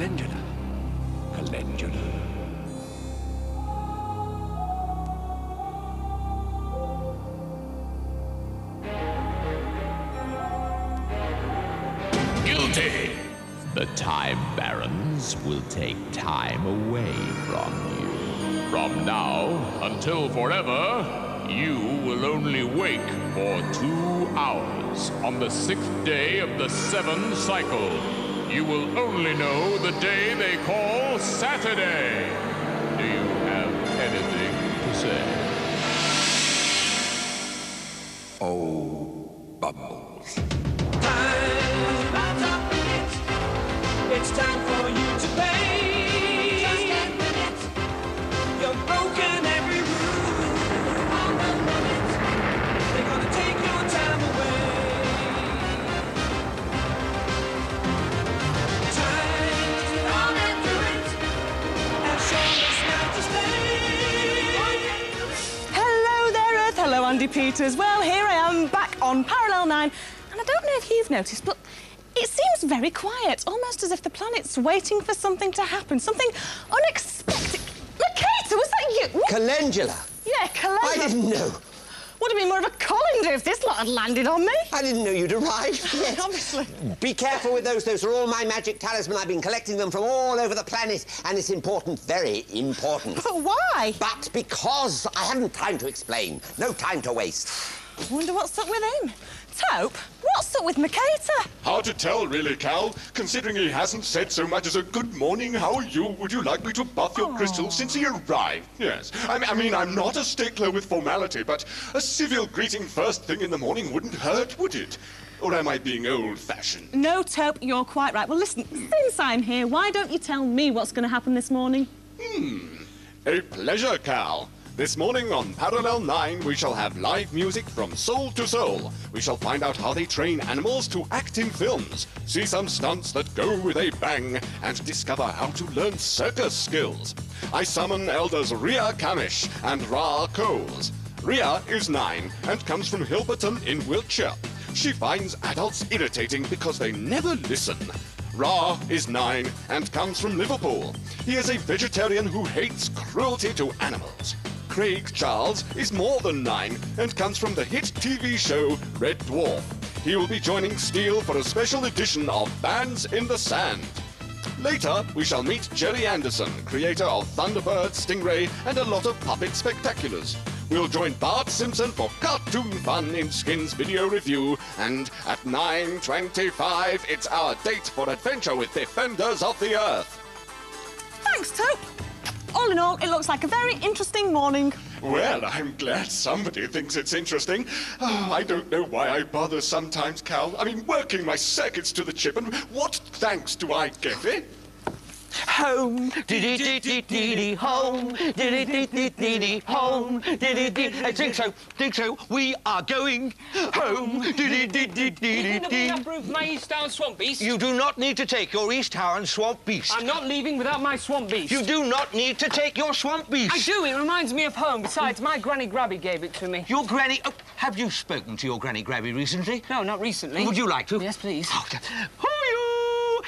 Calendula. Calendula. Guilty! The Time Barons will take time away from you. From now until forever, you will only wake for two hours on the sixth day of the seven cycle. You will only know the day they call Saturday. Do you have anything to say? Noticed, but it seems very quiet, almost as if the planet's waiting for something to happen, something unexpected. Makita, was that you? What? Calendula. yeah, Calendula. I didn't know. Would have been more of a colander if this lot had landed on me. I didn't know you'd arrived yet. Obviously. Be careful with those. Those are all my magic talisman. I've been collecting them from all over the planet, and it's important, very important. But why? But because I haven't time to explain, no time to waste. I wonder what's up with him. Tope, what's up with Makita? Hard to tell, really, Cal. Considering he hasn't said so much as a good morning, how are you? Would you like me to buff your crystal since he arrived? Yes. I mean, I'm not a stickler with formality, but a civil greeting first thing in the morning wouldn't hurt, would it? Or am I being old-fashioned? No, Tope, you're quite right. Well, listen, since I'm here, why don't you tell me what's going to happen this morning? Hmm. A pleasure, Cal. This morning on Parallel 9, we shall have live music from Soul II Soul. We shall find out how they train animals to act in films, see some stunts that go with a bang, and discover how to learn circus skills. I summon elders Ria Kamish and Ra Coles. Ria is nine and comes from Hilperton in Wiltshire. She finds adults irritating because they never listen. Ra is nine and comes from Liverpool. He is a vegetarian who hates cruelty to animals. Craig Charles is more than nine and comes from the hit TV show Red Dwarf. He will be joining Steele for a special edition of Bands in the Sand. Later, we shall meet Gerry Anderson, creator of Thunderbird, Stingray, and a lot of puppet spectaculars. We'll join Bart Simpson for cartoon fun in Skin's video review, and at 9.25, it's our date for adventure with Defenders of the Earth. Thanks, Tope. All in all, it looks like a very interesting morning. Well, I'm glad somebody thinks it's interesting. Oh, I don't know why I bother sometimes, Cal. I mean, working my circuits to the chip, and what thanks do I get, eh? Home, diddy diddy diddy home, diddy diddy diddy home, diddy diddy. I think so, think so. We are going home, diddy diddy diddy diddy. approve my East Town Swamp Beast? You do not need to take your East Town Swamp Beast. I'm not leaving without my Swamp Beast. You do not need to take your Swamp Beast. I do. It reminds me of home. Besides, my Granny Grabby gave it to me. Your granny. Oh, have you spoken to your Granny Grabby recently? No, not recently. Would you like to? Yes, please. Oh!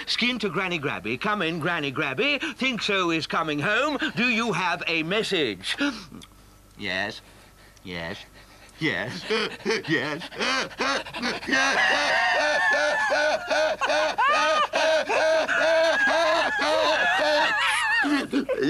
Skin to Granny Grabby. Come in, Granny Grabby. Think so is coming home. Do you have a message? Yes. Yes. Yes. yes. yes.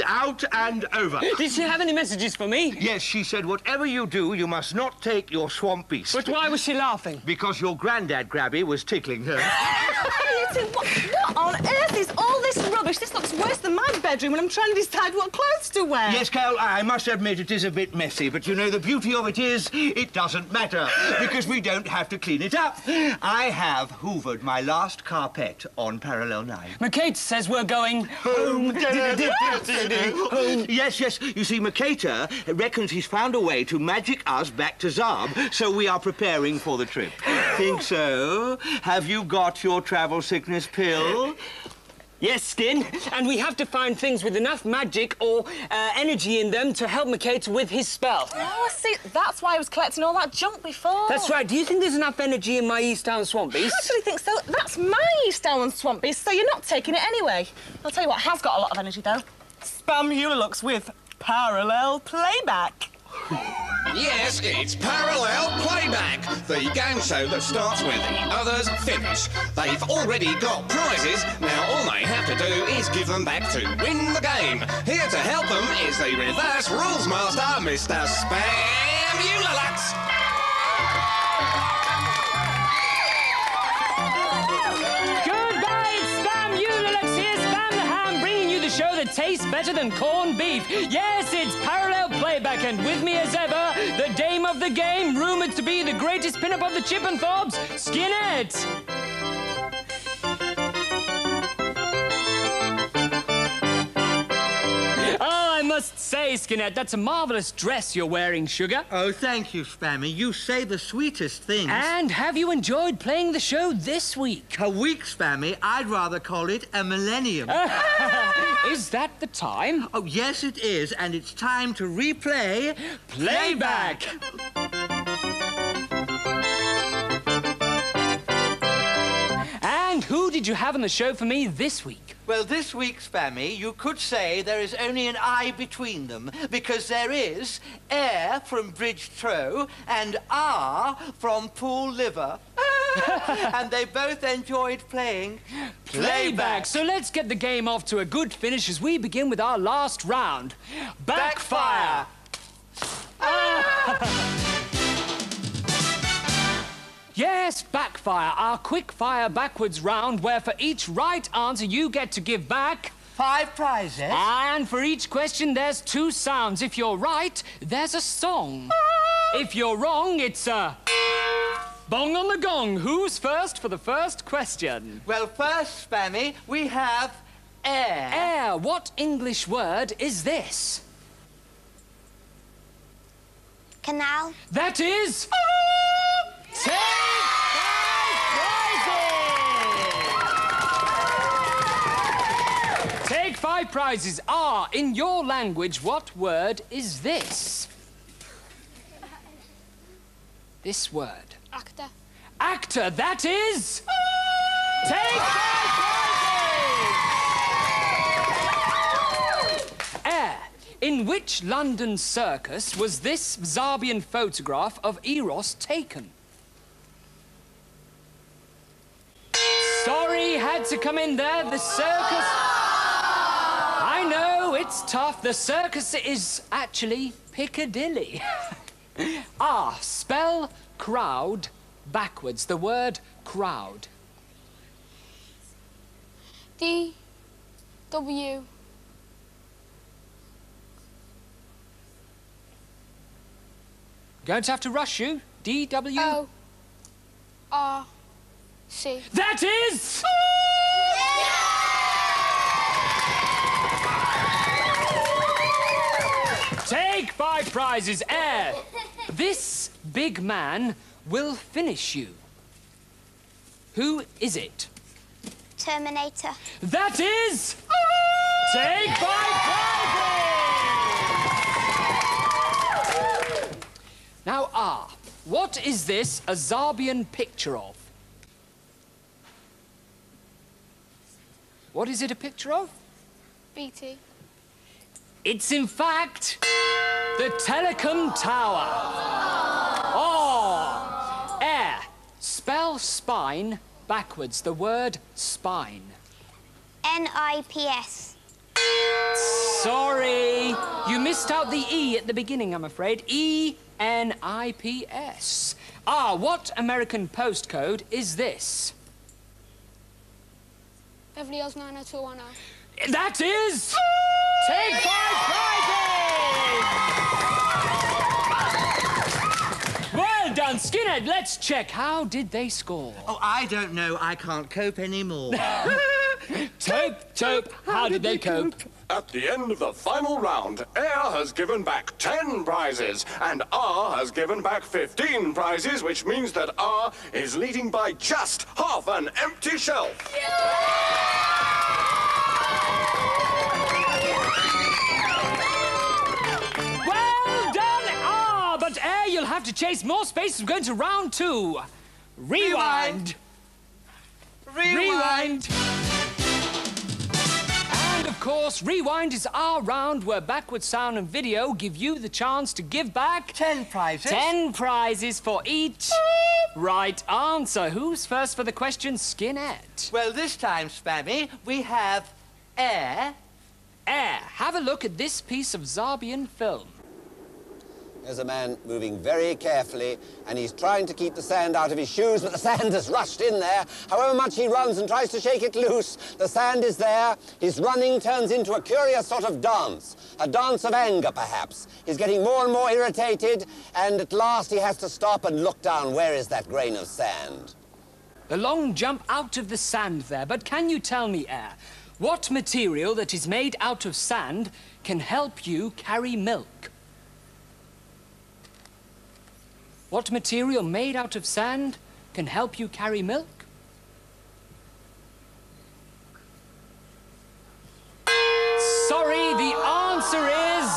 Out and over. Did she have any messages for me? Yes, she said, whatever you do, you must not take your swamp beast. But why was she laughing? Because your granddad Grabby was tickling her. You two, what, what on earth is all this rubbish? This looks worse than my bedroom when I'm trying to decide what clothes to wear. Yes, Cal, I must admit it is a bit messy, but you know, the beauty of it is it doesn't matter because we don't have to clean it up. I have hoovered my last carpet on Parallel 9. McCade says we're going Home. yes, yes. You see, Makata uh, reckons he's found a way to magic us back to Zarb, so we are preparing for the trip. Think so? Have you got your travel sickness pill? Yes, Skin. And we have to find things with enough magic or uh, energy in them to help McKay with his spell. Oh, I see. That's why I was collecting all that junk before. That's right. Do you think there's enough energy in my East Town Swamp I actually think so. That's my East Elland Swamp Beast, so you're not taking it anyway. I'll tell you what has got a lot of energy, though. Spam Hulilux with parallel playback. Yes, it's Parallel Playback, the game show that starts where the others finish. They've already got prizes, now all they have to do is give them back to win the game. Here to help them is the Reverse Rules Master, Mr. Spam Ululux. Tastes better than corned beef. Yes, it's parallel playback, and with me as ever, the dame of the game, rumored to be the greatest pin-up of the Chippenthorpes, Skinnet. Must say, Skinnet, that's a marvelous dress you're wearing, Sugar. Oh, thank you, Spammy. You say the sweetest things. And have you enjoyed playing the show this week? A week, Spammy. I'd rather call it a millennium. Is that the time? oh, yes, it is. And it's time to replay Playback! And did you have on the show for me this week? Well, this week, Spammy, you could say there is only an I between them because there is air from Bridge Trow and R from Pool Liver. and they both enjoyed playing Playback! So let's get the game off to a good finish as we begin with our last round. Backfire! Yes, Backfire, our quick fire backwards round where for each right answer you get to give back. Five prizes. And for each question, there's two sounds. If you're right, there's a song. If you're wrong, it's a bong on the gong. Who's first for the first question? Well, first, Spammy, we have air. Air. What English word is this? Canal. That is. Take five prizes! Take five prizes. Ah, in your language, what word is this? This word. Actor. Actor, that is. Take five prizes! Air. In which London circus was this Zarbian photograph of Eros taken? Sorry, had to come in there. The circus. I know, it's tough. The circus is actually Piccadilly. ah, spell crowd backwards. The word crowd. D. W. Going to have to rush you. D-W. O. R. C. That is. Take five prizes, air. This big man will finish you. Who is it? Terminator. That is. Take five prizes. Now, ah, what is this a Zarbian picture of? What is it a picture of? BT. It's in fact the Telecom Tower. Oh, air. Spell spine backwards. The word spine. N. I. P. S. Sorry, you missed out the E at the beginning, I'm afraid. E N I P S. Ah, what American postcode is this? Beverly Hills 90210. That is. Take five prizes! Well done, Skinhead. Let's check. How did they score? Oh, I don't know. I can't cope anymore. Tope, Tope, how did they cope? At the end of the final round, Air has given back 10 prizes, and R has given back 15 prizes, which means that R is leading by just half an empty shelf. Well done, R! But Air, you'll have to chase more space. We're going to round two. Rewind. Rewind. Rewind. Rewind course, Rewind is our round where Backward Sound and Video give you the chance to give back Ten prizes. ten prizes for each right answer. Who's first for the question? Skinette. Well, this time, Spammy, we have air. Air, have a look at this piece of Zarbian film. There's a man moving very carefully, and he's trying to keep the sand out of his shoes, but the sand has rushed in there. However much he runs and tries to shake it loose, the sand is there. His running turns into a curious sort of dance, a dance of anger, perhaps. He's getting more and more irritated, and at last he has to stop and look down. Where is that grain of sand? The long jump out of the sand there, but can you tell me, Air, what material that is made out of sand can help you carry milk? What material made out of sand can help you carry milk? Sorry, the answer is...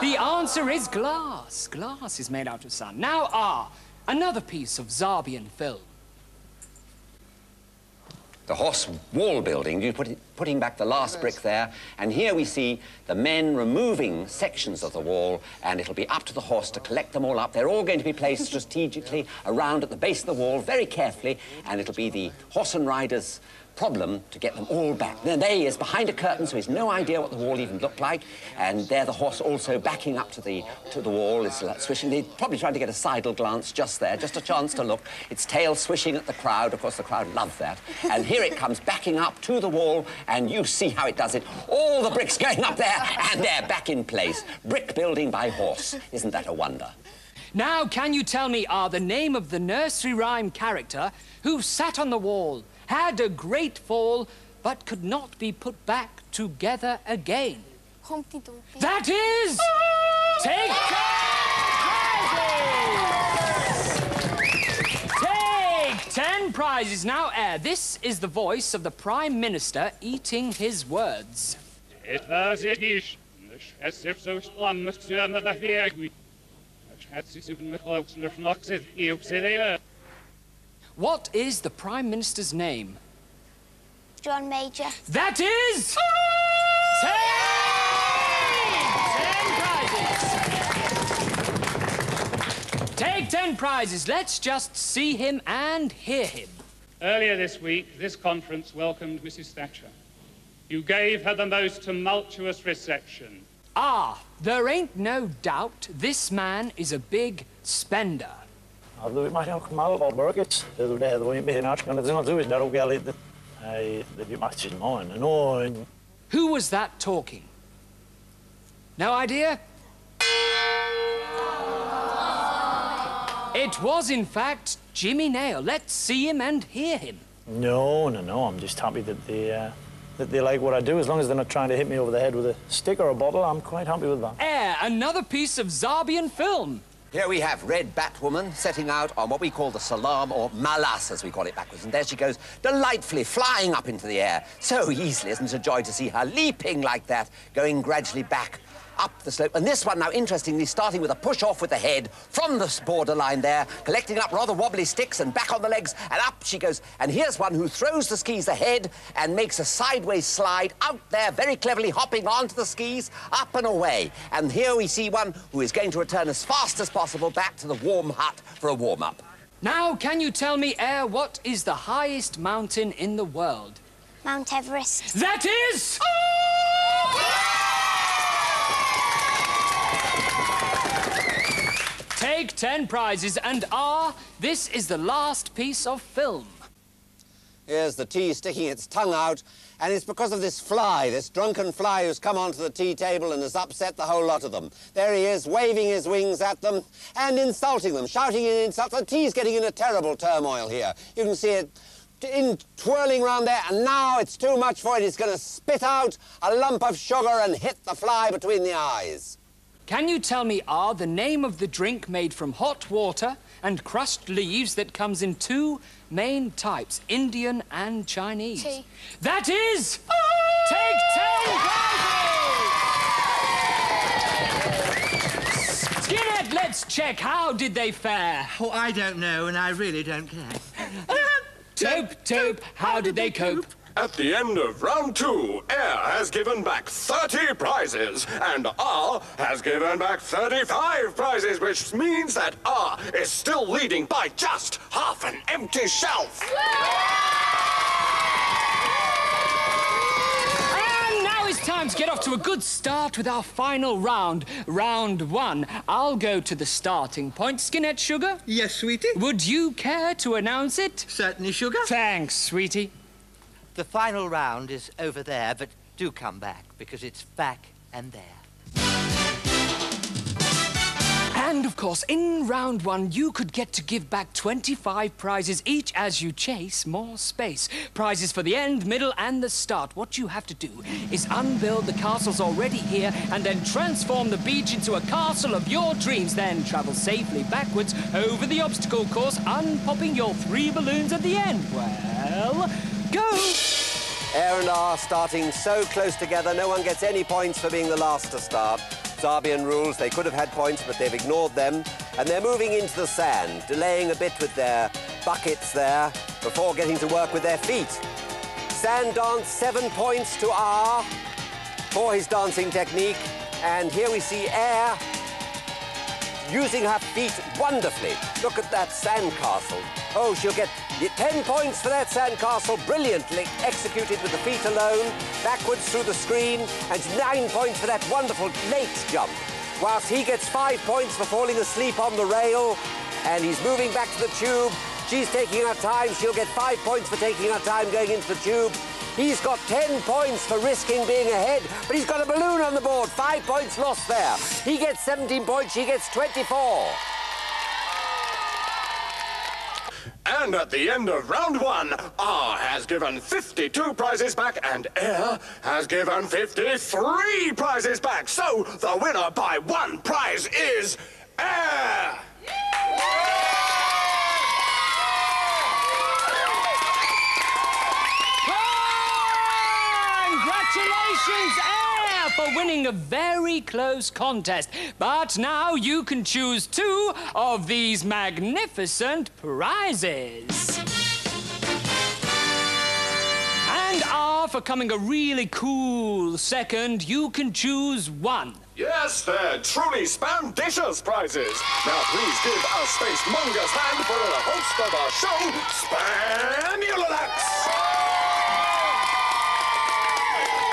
The answer is glass. Glass is made out of sand. Now, ah, another piece of Zarbian film. The horse wall building, you put it, putting back the last brick there, and here we see the men removing sections of the wall, and it'll be up to the horse to collect them all up. They're all going to be placed strategically around at the base of the wall, very carefully, and it'll be the horse and rider's problem to get them all back. There he is behind a curtain, so he's no idea what the wall even looked like, and there the horse also backing up to the to the wall is uh, swishing. They probably trying to get a sidle glance just there, just a chance to look. Its tail swishing at the crowd. Of course, the crowd love that. And here it comes backing up to the wall, and you see how it does it. All the bricks going up there, and they're back in place. Brick building by horse. Isn't that a wonder? Now, can you tell me, are the name of the nursery rhyme character who sat on the wall, had a great fall, but could not be put back together again? Humpty Dumpty. That is... Take! Take ten prizes. Now, Air, this is the voice of the Prime Minister eating his words. What is the Prime Minister's name? John Major. That is... Ten! Ten prizes! Take ten prizes. Let's just see him and hear him. Earlier this week, this conference welcomed Mrs. Thatcher. You gave her the most tumultuous reception. Ah, there ain't no doubt this man is a big spender. Although it might have come out of burgers, the other day, the way being out, going to do is not okay. I, the match is mine, and Who was that talking? No idea? It was, in fact, Jimmy Nail. Let's see him and hear him. no, no, no. I'm just happy that they, uh, that they like what I do. As long as they're not trying to hit me over the head with a stick or a bottle, I'm quite happy with that. Air, another piece of Zarbian film. Here we have Red Batwoman setting out on what we call the salam, or malas, as we call it backwards. And there she goes, delightfully flying up into the air. So easily, isn't it a joy to see her leaping like that, going gradually back up the slope. And this one now, interestingly, starting with a push off with the head from the borderline there, collecting up rather wobbly sticks and back on the legs, and up she goes. And here's one who throws the skis ahead and makes a sideways slide out there, very cleverly hopping onto the skis, up and away. And here we see one who is going to return as fast as possible back to the warm hut for a warm up. Now, can you tell me, Air, what is the highest mountain in the world? Mount Everest. That is... Oh! Take ten prizes, and ah, this is the last piece of film. Here's the tea sticking its tongue out, and it's because of this fly, this drunken fly who's come onto the tea table and has upset the whole lot of them. There he is, waving his wings at them and insulting them, shouting in insults. The tea's getting in a terrible turmoil here. You can see it in twirling round there, and now it's too much for it. It's going to spit out a lump of sugar and hit the fly between the eyes. Can you tell me, R, the name of the drink made from hot water and crushed leaves that comes in two main types, Indian and Chinese? Tea. That is... Take ten prizes! Skinhead, let's let's check. How did they fare? Oh, I don't know, and I really don't care. Tope, Tope, how did they cope? At the end of round two, Air has given back 30 prizes, and R has given back 35 prizes, which means that R is still leading by just half an empty shelf. And now it's time to get off to a good start with our final round. Round one. I'll go to the starting point. Skinette Sugar? Yes, sweetie? Would you care to announce it? Certainly, Sugar. Thanks, sweetie. The final round is over there, but do come back, because it's back and there. And of course, in round one, you could get to give back 25 prizes each as you chase more space. Prizes for the end, middle, and the start. What you have to do is unbuild the castles already here and then transform the beach into a castle of your dreams. Then travel safely backwards over the obstacle course, unpopping your three balloons at the end. Well, go! Air and R starting so close together, no one gets any points for being the last to start. Zarbian rules, they could have had points, but they've ignored them. And they're moving into the sand, delaying a bit with their buckets there before getting to work with their feet. Sand dance, seven points to R for his dancing technique. And here we see Air using her feet wonderfully. Look at that sandcastle. Oh, she'll get 10 points for that sandcastle, brilliantly executed with the feet alone, backwards through the screen, and 9 points for that wonderful late jump. Whilst he gets 5 points for falling asleep on the rail, and he's moving back to the tube. She's taking her time. She'll get 5 points for taking her time going into the tube. He's got 10 points for risking being ahead, but he's got a balloon on the board. Five points lost there. He gets 17 points, she gets 24. And at the end of round one, R has given 52 prizes back and Air has given 53 prizes back. So the winner by one prize is Air. Congratulations, Air, for winning a very close contest. But now you can choose two of these magnificent prizes. And R, for coming a really cool second, you can choose one. Yes, they're truly spam-dicious prizes. Now please give our space monger's hand for the host of our show, Spamulalax.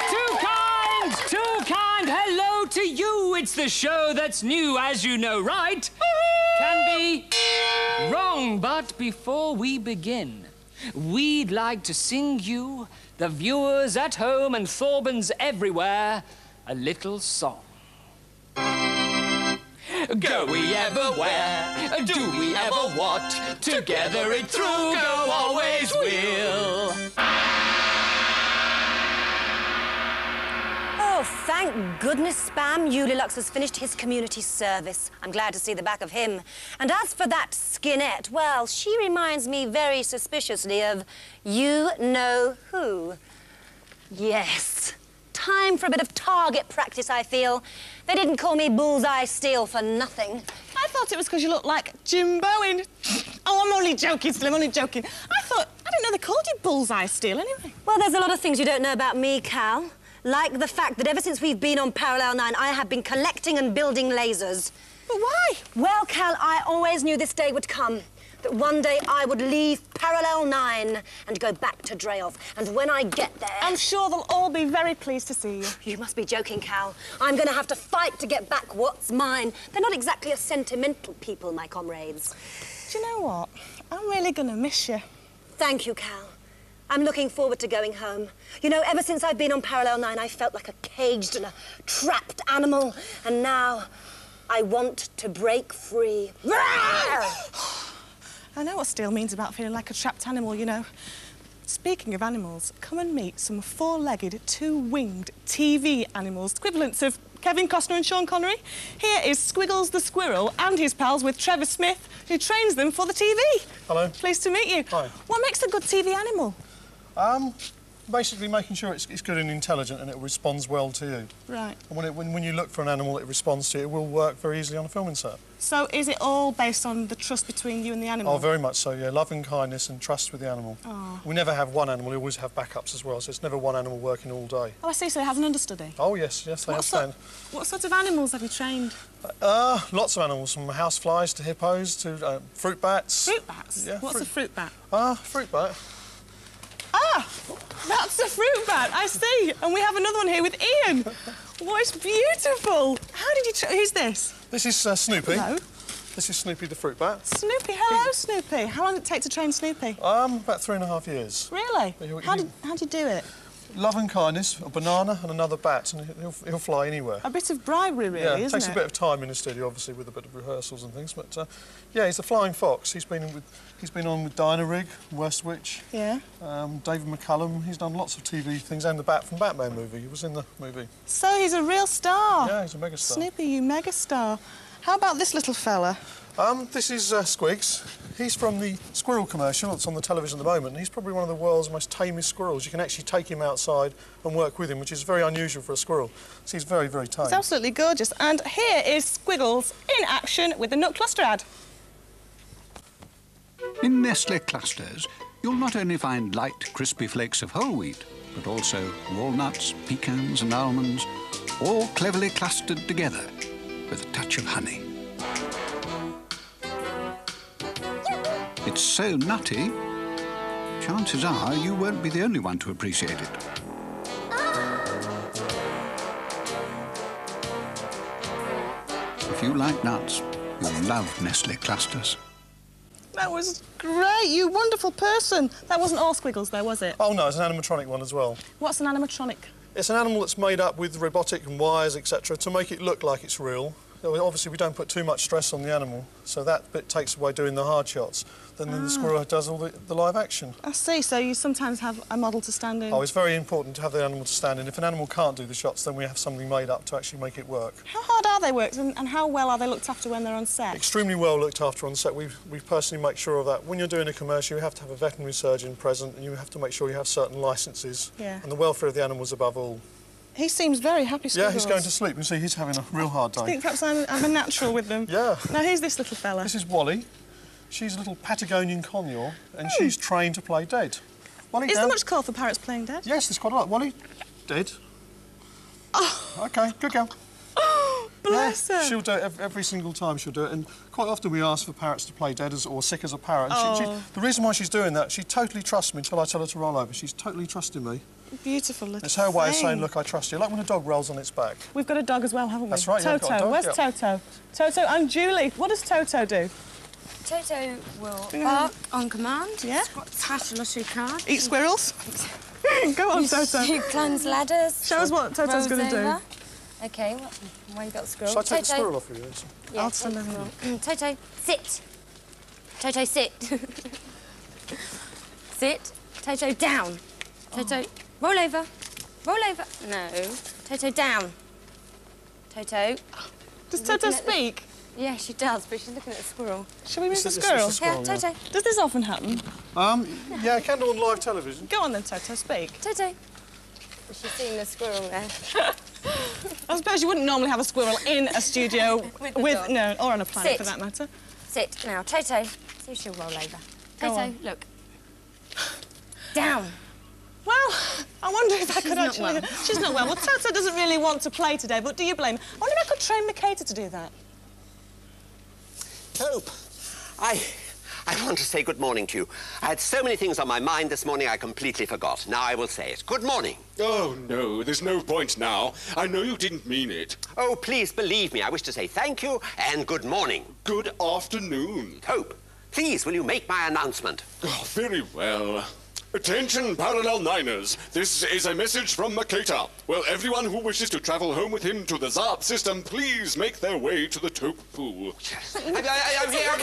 Too kind! Too kind! Hello to you! It's the show that's new, as you know, right? Can be wrong, but before we begin, we'd like to sing you, the viewers at home and Thorbans everywhere, a little song. Go we ever where? Do we ever what? Together it through, go always will. Oh, thank goodness Spam Ulilux has finished his community service. I'm glad to see the back of him. And as for that skinette, well, she reminds me very suspiciously of you know who. Yes. Time for a bit of target practice, I feel. They didn't call me Bullseye Steele for nothing. I thought it was because you looked like Jim Bowen. Oh, I'm only joking, Slim, I'm only joking. I thought, I didn't know they called you Bullseye Steele anyway. Well, there's a lot of things you don't know about me, Cal. Like the fact that ever since we've been on Parallel 9, I have been collecting and building lasers. But why? Well, Cal, I always knew this day would come. That one day I would leave Parallel 9 and go back to Dreov. And when I get there... I'm sure they'll all be very pleased to see you. You must be joking, Cal. I'm going to have to fight to get back what's mine. They're not exactly a sentimental people, my comrades. Do you know what? I'm really going to miss you. Thank you, Cal. I'm looking forward to going home. You know, ever since I've been on Parallel 9, I felt like a caged and a trapped animal. And now, I want to break free. I know what Steele means about feeling like a trapped animal, you know. Speaking of animals, come and meet some four-legged, two-winged TV animals, equivalents of Kevin Costner and Sean Connery. Here is Squiggles the squirrel and his pals with Trevor Smith, who trains them for the TV. Hello. Pleased to meet you. Hi. What makes a good TV animal? Um, Basically making sure it's, it's good and intelligent and it responds well to you. Right. And when, it, when, when you look for an animal that responds to you, it will work very easily on a filming set. So is it all based on the trust between you and the animal? Oh, very much so, yeah. Love and kindness and trust with the animal. Oh. We never have one animal, we always have backups as well, so it's never one animal working all day. Oh, I see. So it has an understudy. Oh, yes, yes, they What have sort, what sort of animals have you trained? Uh, lots of animals, from house flies to hippos to uh, fruit bats. Fruit bats? Yeah, What's a fruit bat? Ah, fruit bat. Ah, that's a fruit bat. I see. And we have another one here with Ian. Oh, it's beautiful. How did you? Who's this? This is uh, Snoopy. Hello. This is Snoopy the fruit bat. Snoopy. Hello, Snoopy. How long did it take to train Snoopy? Um, about three and a half years. Really? How did how did you do it? Love and kindness, a banana and another bat, and he'll, he'll fly anywhere. A bit of bribery, really, yeah, it isn't takes a bit of time in the studio, obviously, with a bit of rehearsals and things. But uh, yeah, he's a flying fox. He's been with, he's been on with Diana Rigg, West Witch, Yeah. um, David McCallum. He's done lots of TV things, and the Bat from Batman movie. He was in the movie. So he's a real star. Yeah, he's a megastar. Snoopy, you megastar. How about this little fella? Um, this is uh, Squigs. He's from the squirrel commercial that's on the television at the moment. He's probably one of the world's most tamest squirrels. You can actually take him outside and work with him, which is very unusual for a squirrel. So he's very, very tame. It's absolutely gorgeous. And here is Squiggles in action with the nut cluster ad. In Nestle clusters, you'll not only find light, crispy flakes of whole wheat, but also walnuts, pecans, and almonds, all cleverly clustered together with a touch of honey. It's so nutty, chances are you won't be the only one to appreciate it. If you like nuts, you'll love Nestle clusters. That was great. You wonderful person. That wasn't all Squiggles, though, was it? Oh no, it's an animatronic one as well. What's an animatronic? It's an animal that's made up with robotic and wires, etc., to make it look like it's real. Obviously, we don't put too much stress on the animal, so that bit takes away doing the hard shots. Then Ah. the squirrel does all the, the live action. I see. So you sometimes have a model to stand in. Oh, it's very important to have the animal to stand in. If an animal can't do the shots, then we have something made up to actually make it work. How hard are they worked and, and how well are they looked after when they're on set? Extremely well looked after on set. We we personally make sure of that. When you're doing a commercial, you have to have a veterinary surgeon present, and you have to make sure you have certain licences. Yeah. And the welfare of the animals above all. He seems very happy, Yeah, he's going to sleep. You see, he's having a real hard I day. think perhaps I'm, I'm a natural with them. Yeah. Now, who's this little fella? This is Wally. She's a little Patagonian conure, and Hmm. she's trained to play dead. Wally, Is there much call for parrots playing dead? Yes, there's quite a lot. Wally, dead. Oh. Okay, good girl. Bless her. She'll do it every, every single time. She'll do it, and quite often we ask for parrots to play dead as, or sick as a parrot. And she, she, Oh. the reason why she's doing that, she totally trusts me until I tell her to roll over. She's totally trusting me. Beautiful little It's her way of saying, "Look, I trust you." Like when a dog rolls on its back. We've got a dog as well, haven't we? That's right, yeah, Toto. got a dog, Where's yeah. Toto? Toto, I'm Julie. What does Toto do? Toto will Yeah. bark on command. Yeah. Pat a lottery card. Eat squirrels? Go on, Toto. He climbs ladders. Show us what Toto's gonna do. over. Okay, well, why you got the squirrel? Shall I take the squirrel off you? Yeah, I'll take stand the over. squirrel. Mm, Toto, sit. Toto, sit. sit. Toto, down. Toto, roll over. Roll over. No. Toto, down. Toto. Does Toto Looking at the- speak? Yeah, she does, but she's looking at the squirrel. Shall we move This the is- this is squirrel? the squirrel, yeah, yeah. Toto. Does this often happen? Um, yeah, it can do on live television. Go on then, Toto, speak. Toto. She's seen the squirrel there. I suppose you wouldn't normally have a squirrel in a studio With with no, or on a planet Sit. for that matter. Sit. Now, Toto. See if she'll roll over. Go Toto, on. look. Down. Well, I wonder if I could not actually. well. She's not well. Well, Toto doesn't really want to play today, but do you blame her? I wonder if I could train Makeda to do that. Hope. I, I want to say good morning to you. I had so many things on my mind this morning I completely forgot. Now I will say it. Good morning. Oh, no, there's no point now. I know you didn't mean it. Oh, please believe me. I wish to say thank you and good morning. Good afternoon. Hope, please will you make my announcement? Oh, very well. Attention, Parallel Niners. This is a message from Makata. Will everyone who wishes to travel home with him to the Zarb system please make their way to the Tope Pool? I'm here. I'm here. I'm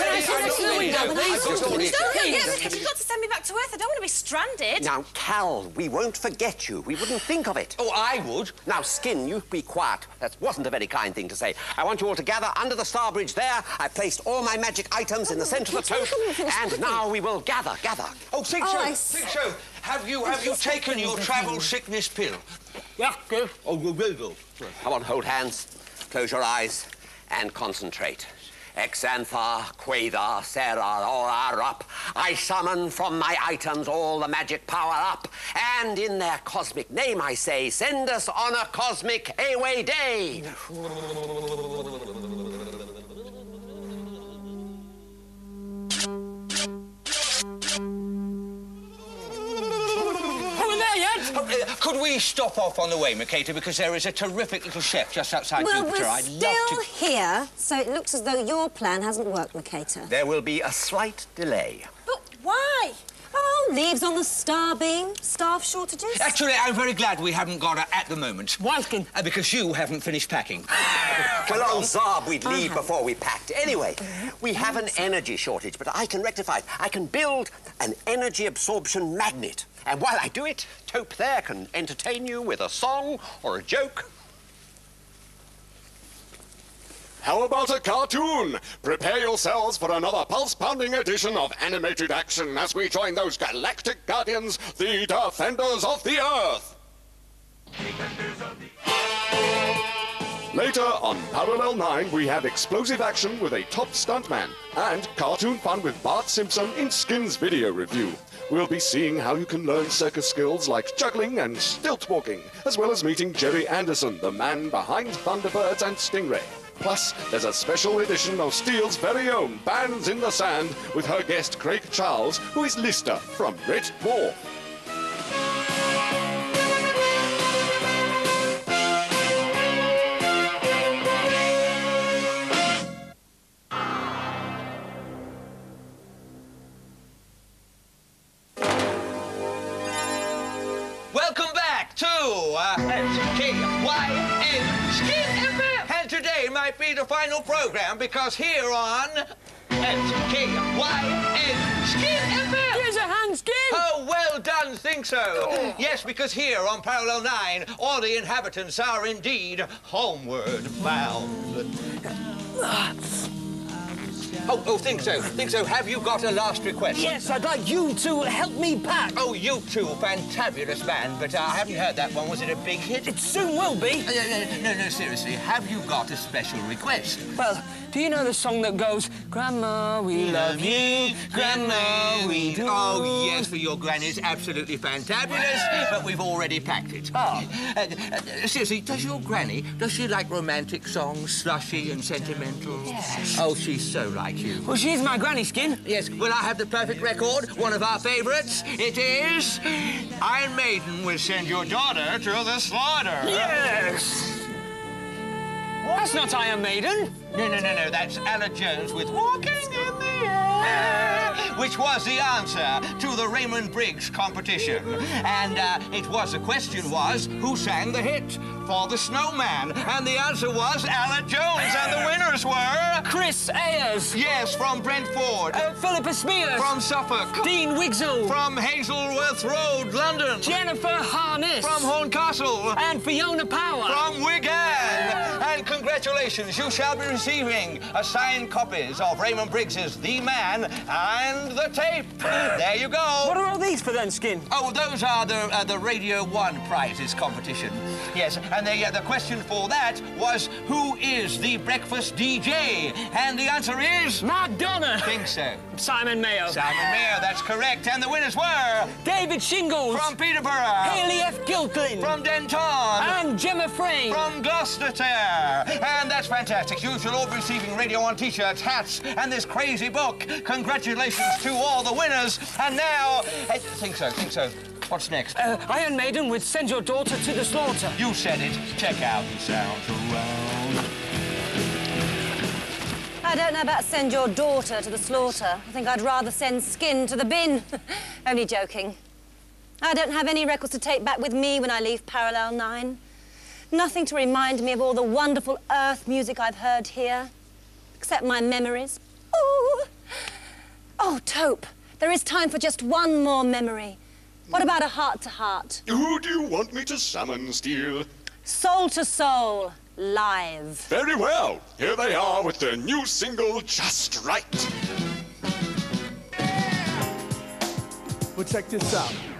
You've got to send me back to Earth. I don't want to be stranded. Now, Cal, we won't forget you. We wouldn't think of it. Oh, I would. Now, Skin, you be quiet. That wasn't a very kind thing to say. I want you all to gather under the star bridge there. I've placed all my magic items in the centre of the oh, tote. And now we will gather, gather. Oh, Sig Oh, Show. I Sig have you have you taken your travel sickness pill? Yeah, go. Oh, go, go, go. Come on, hold hands, close your eyes, and concentrate. Exantha, Quaitha, Sarah, all are up. I summon from my items all the magic power up. And in their cosmic name I say, send us on a cosmic away day. There? Uh, could we stop off on the way, Mercator, because there is a terrific little chef just outside well, Jupiter. we're I'd still love to... here, so it looks as though your plan hasn't worked, Mercator. There will be a slight delay. But why? Oh, leaves on the starbeam, staff shortages. Actually, I'm very glad we haven't got her at the moment. Why? Uh, because you haven't finished packing. Well, on Zarb, we'd leave before we packed. Anyway, we have an energy shortage, but I can rectify it. I can build an energy absorption magnet. And while I do it, Tope there can entertain you with a song or a joke. How about a cartoon? Prepare yourselves for another pulse-pounding edition of animated action as we join those galactic guardians, the Defenders of the Earth. Later on Parallel 9, we have explosive action with a top stuntman and cartoon fun with Bart Simpson in Skins video review. We'll be seeing how you can learn circus skills like juggling and stilt walking, as well as meeting Gerry Anderson, the man behind Thunderbirds and Stingray. Plus, there's a special edition of Steele's very own Bands in the Sand with her guest Craig Charles, who is Lister from Red Dwarf. Final program because here on KYN Skin FM. Here's a hand skin. Oh, well done, think so. Yes, because here on Parallel 9, all the inhabitants are indeed homeward bound. Ah, Oh, oh, think so, think so. Have you got a last request? Yes, I'd like you to help me pack. Oh, you two, fantabulous man, but uh, I haven't heard that one. Was it a big hit? It soon will be. Uh, no, no, no, seriously, have you got a special request? Well, do you know the song that goes, Grandma, we love you, Grandma, we do. Oh, yes, for your granny's absolutely fantabulous, but we've already packed it. Oh. Uh, uh, seriously, does your granny, does she like romantic songs, slushy and sentimental? Yes. Oh, she's so like you. Well, she's my granny skin. Yes, well, I have the perfect record, one of our favourites. It is Iron Maiden will send your daughter to the slaughter. Yes. That's not Iron Maiden. No, no, no, no. That's Aled Jones with Walking in the Air, which was the answer to the Raymond Briggs competition. And uh, it was, the question was, who sang the hit for the Snowman? And the answer was Aled Jones, and the winners were... Chris Ayers. Yes, from Brentford. Uh, Philippa Smears. From Suffolk. Dean Wigsell. From Hazelworth Road, London. Jennifer Harness. From Horncastle. And Fiona Power. From Wigan. And congratulations, you shall be receiving a signed copies of Raymond Briggs's The Man and the Tape. There you go. What are all these for then, Skin? Oh, those are the uh, the Radio One prizes competition. Yes, and the uh, the question for that was who is the breakfast DJ? And the answer is Madonna. Think so. Simon Mayo. Simon Mayo, that's correct. And the winners were David Shingles. from Peterborough. Haley F. Giltlin. From Denton. and Gemma Frame. From Gloucestershire. And that's fantastic. You shall all be receiving Radio 1 t-shirts, hats, and this crazy book. Congratulations to all the winners. And now... Hey, think so, think so. What's next? Uh, Iron Maiden would send your daughter to the slaughter. You said it. Check out the sounds around. I don't know about send your daughter to the slaughter. I think I'd rather send Skin to the bin. Only joking. I don't have any records to take back with me when I leave Parallel 9. Nothing to remind me of all the wonderful Earth music I've heard here. Except my memories. Ooh. Oh, Tope, there is time for just one more memory. What about a heart-to-heart? Who do you want me to summon, Steele? Soul II Soul, live. Very well. Here they are with their new single, Just Right. Well, check this out.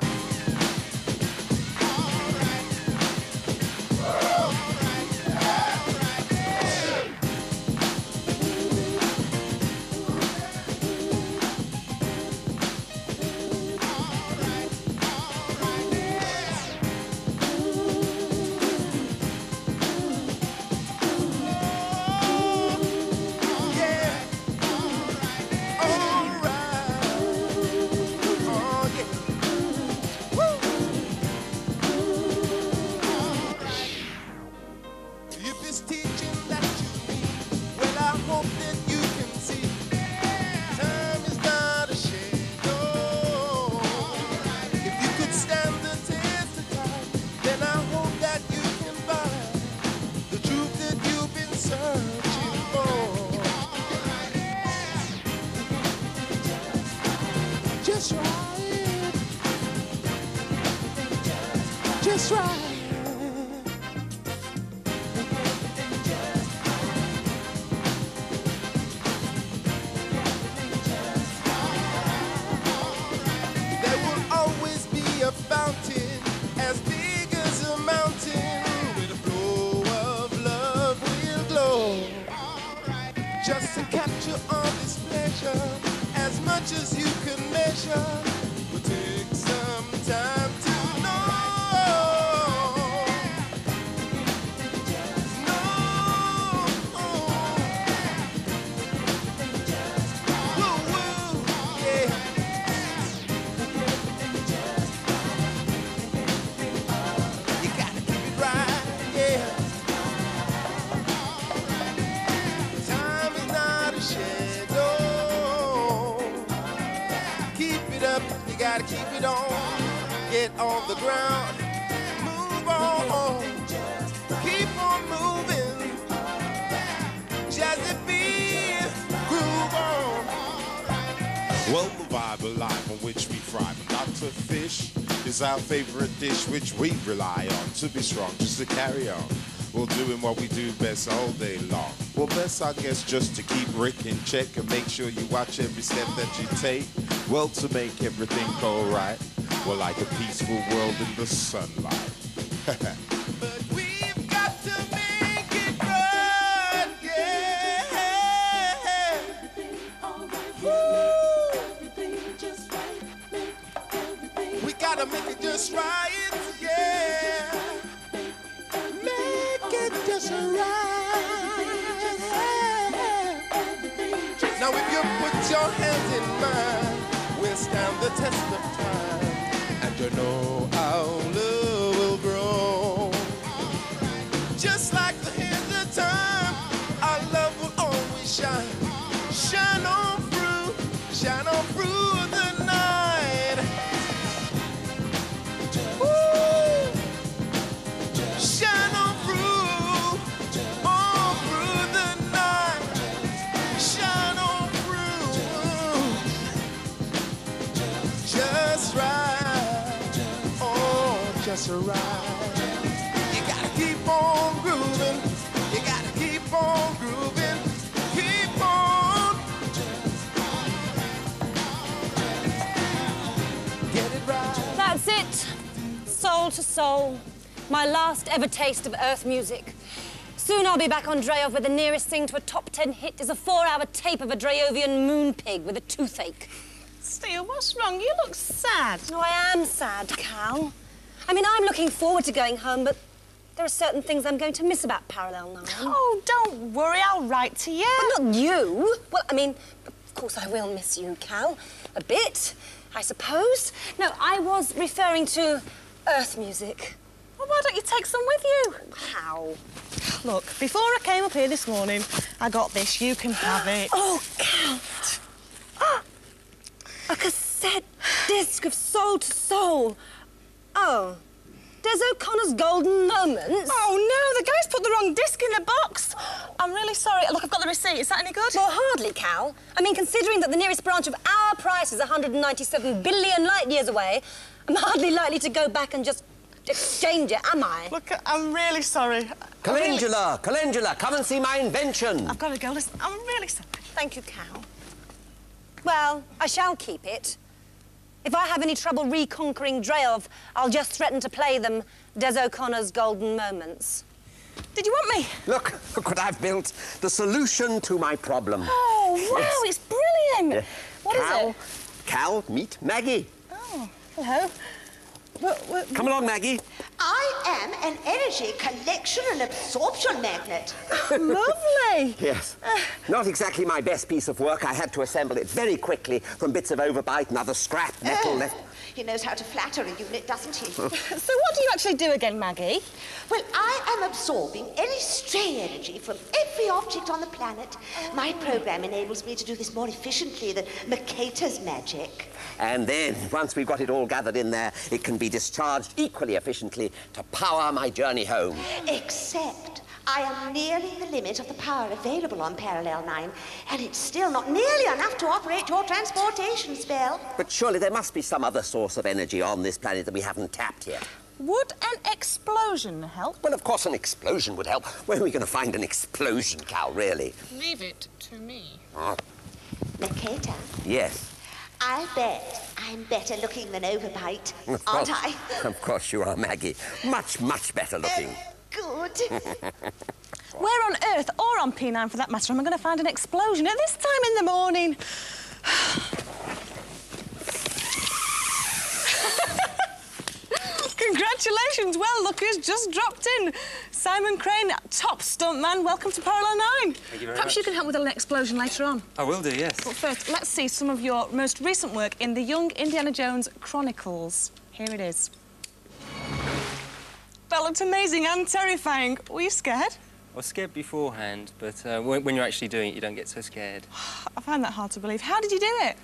Rely on to be strong, just to carry on. We're doing what we do best all day long. Well, best, I guess, just to keep Rick in check and make sure you watch every step that you take. Well, to make everything go right, well, like a peaceful world in the sunlight. But we've got to make it right, yeah. Woo. We gotta make it just right, your hands in mine, we'll stand the test of time. And you know just right. You gotta keep on grooving. You gotta keep on grooving. Keep on. Get it right. That's it. Soul to soul. My last ever taste of earth music. Soon I'll be back on Dreov where the nearest thing to a top ten hit is a four-hour tape of a Dreovian moon pig with a toothache. Steele, what's wrong? You look sad. No, I am sad, Cal. I mean, I'm looking forward to going home, but there are certain things I'm going to miss about Parallel 9. Oh, don't worry, I'll write to you. But not you. Well, I mean, of course I will miss you, Cal. A bit, I suppose. No, I was referring to earth music. Well, why don't you take some with you? How? Look, before I came up here this morning, I got this. You can have it. Oh, Cal. Ah! A cassette disc of Soul II Soul. Oh. Des O'Connor's Golden Moments? Oh, no, the guy's put the wrong disc in the box. I'm really sorry. Look, I've got the receipt. Is that any good? Well, hardly, Cal. I mean, considering that the nearest branch of Our Price is 197 billion light years away, I'm hardly likely to go back and just exchange it, am I? Look, I'm really sorry. Calendula, Calendula, come and see my invention. I've got to go. Listen, I'm really sorry. Thank you, Cal. Well, I shall keep it. If I have any trouble reconquering Dreov, I'll just threaten to play them Des O'Connor's golden moments. Did you want me? Look, look what I've built. The solution to my problem. Oh, wow, Yes. it's brilliant. Yeah. What is Cal, it? Cal, meet Maggie. Oh, hello. What, what, Come along, Maggie. I am an energy collection and absorption magnet. Lovely. Yes. Not exactly my best piece of work. I had to assemble it very quickly from bits of overbite and other scrap metal Oh, left. He knows how to flatter a unit, doesn't he? so what do you actually do again, Maggie? Well, I am absorbing any stray energy from every object on the planet. My program enables me to do this more efficiently than Mercator's magic. And then, once we've got it all gathered in there, it can be discharged equally efficiently to power my journey home. Except I am nearing the limit of the power available on Parallel 9, and it's still not nearly enough to operate your transportation spell. But surely there must be some other source of energy on this planet that we haven't tapped yet. Would an explosion help? Well, of course, an explosion would help. Where are we going to find an explosion, Cal, really? Leave it to me. Ah. Oh, Mercator, yes. I bet I'm better looking than Overbite, aren't. I? Of course you are, Maggie. Much, much better looking. Uh, Good. Where on Earth, or on P9 for that matter, am I going to find an explosion at this time in the morning? Congratulations, well, look who's just dropped in. Simon Crane, top stuntman, welcome to Parallel 9. Thank you very much. Perhaps much. you can help with an explosion later on. I will do, yes. But first, let's see some of your most recent work in the Young Indiana Jones Chronicles. Here it is. That looked amazing and terrifying. Were you scared? I was scared beforehand, but uh, when, when you're actually doing it, you don't get so scared. I find that hard to believe. How did you do it?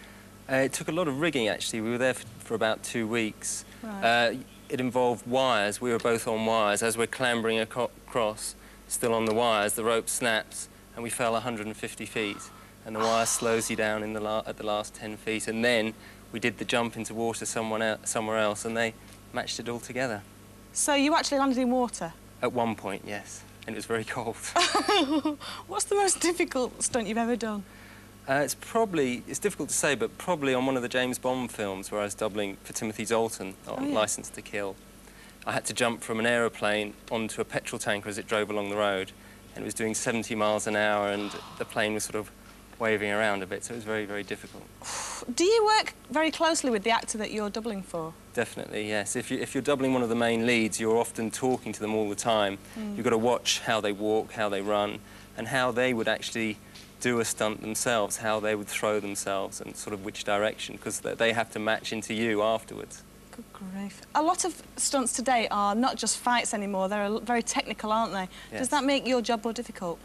Uh, it took a lot of rigging, actually. We were there for, for about two weeks. Right. Uh, it involved wires. We were both on wires. As we're clambering across, still on the wires, the rope snaps, and we fell 150 feet. And the wire slows you down in the la- at the last 10 feet. And then we did the jump into water someone el- somewhere else, and they matched it all together. So you actually landed in water. At one point, yes. And it was very cold. What's the most difficult stunt you've ever done? Uh, it's probably, it's difficult to say, but probably on one of the James Bond films where I was doubling for Timothy Dalton on Oh, yeah. License to Kill. I had to jump from an aeroplane onto a petrol tanker as it drove along the road, and it was doing 70 miles an hour, and the plane was sort of waving around a bit, so it was very, very difficult. Do you work very closely with the actor that you're doubling for? Definitely, yes. If, you, if you're doubling one of the main leads, you're often talking to them all the time. Mm. You've got to watch how they walk, how they run, and how they would actually do a stunt themselves, how they would throw themselves, and sort of which direction, because they they have to match into you afterwards. Good grief. A lot of stunts today are not just fights anymore, they're very technical, aren't they? Yes. Does that make your job more difficult?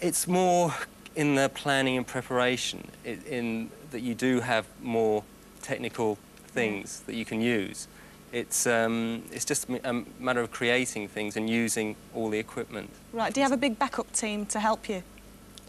It's more in the planning and preparation, i in that you do have more technical things that you can use. It's, um, it's just a matter of creating things and using all the equipment. Right, do you have a big backup team to help you?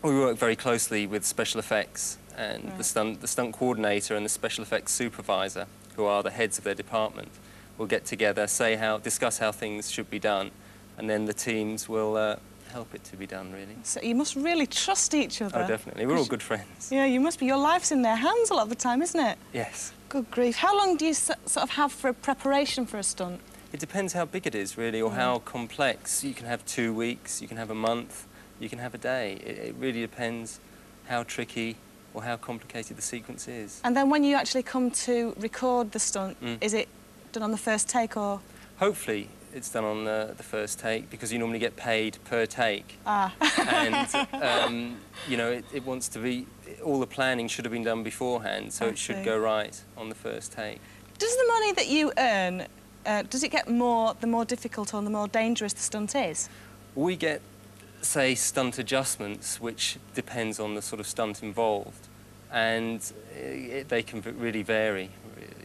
We work very closely with special effects and the, stunt, the stunt coordinator and the special effects supervisor, who are the heads of their department, will get together, say how, discuss how things should be done, and then the teams will uh, help it to be done, really. So you must really trust each other. Oh, definitely. We're all good friends. Yeah, you must be. Your life's in their hands a lot of the time, isn't it? Yes. Good grief. How long do you sort of have for a preparation for a stunt? It depends how big it is, really, or how complex. You can have two weeks, you can have a month, you can have a day. It, it really depends how tricky or how complicated the sequence is. And then when you actually come to record the stunt, Mm. is it done on the first take or... Hopefully, it's done on the, the first take because you normally get paid per take. Ah. and um, you know it, it wants to be all the planning should have been done beforehand so I it should see. go right on the first take Does the money that you earn, uh, does it get more the more difficult or the more dangerous the stunt is? we get say stunt adjustments which depends on the sort of stunt involved and uh, it, they can really vary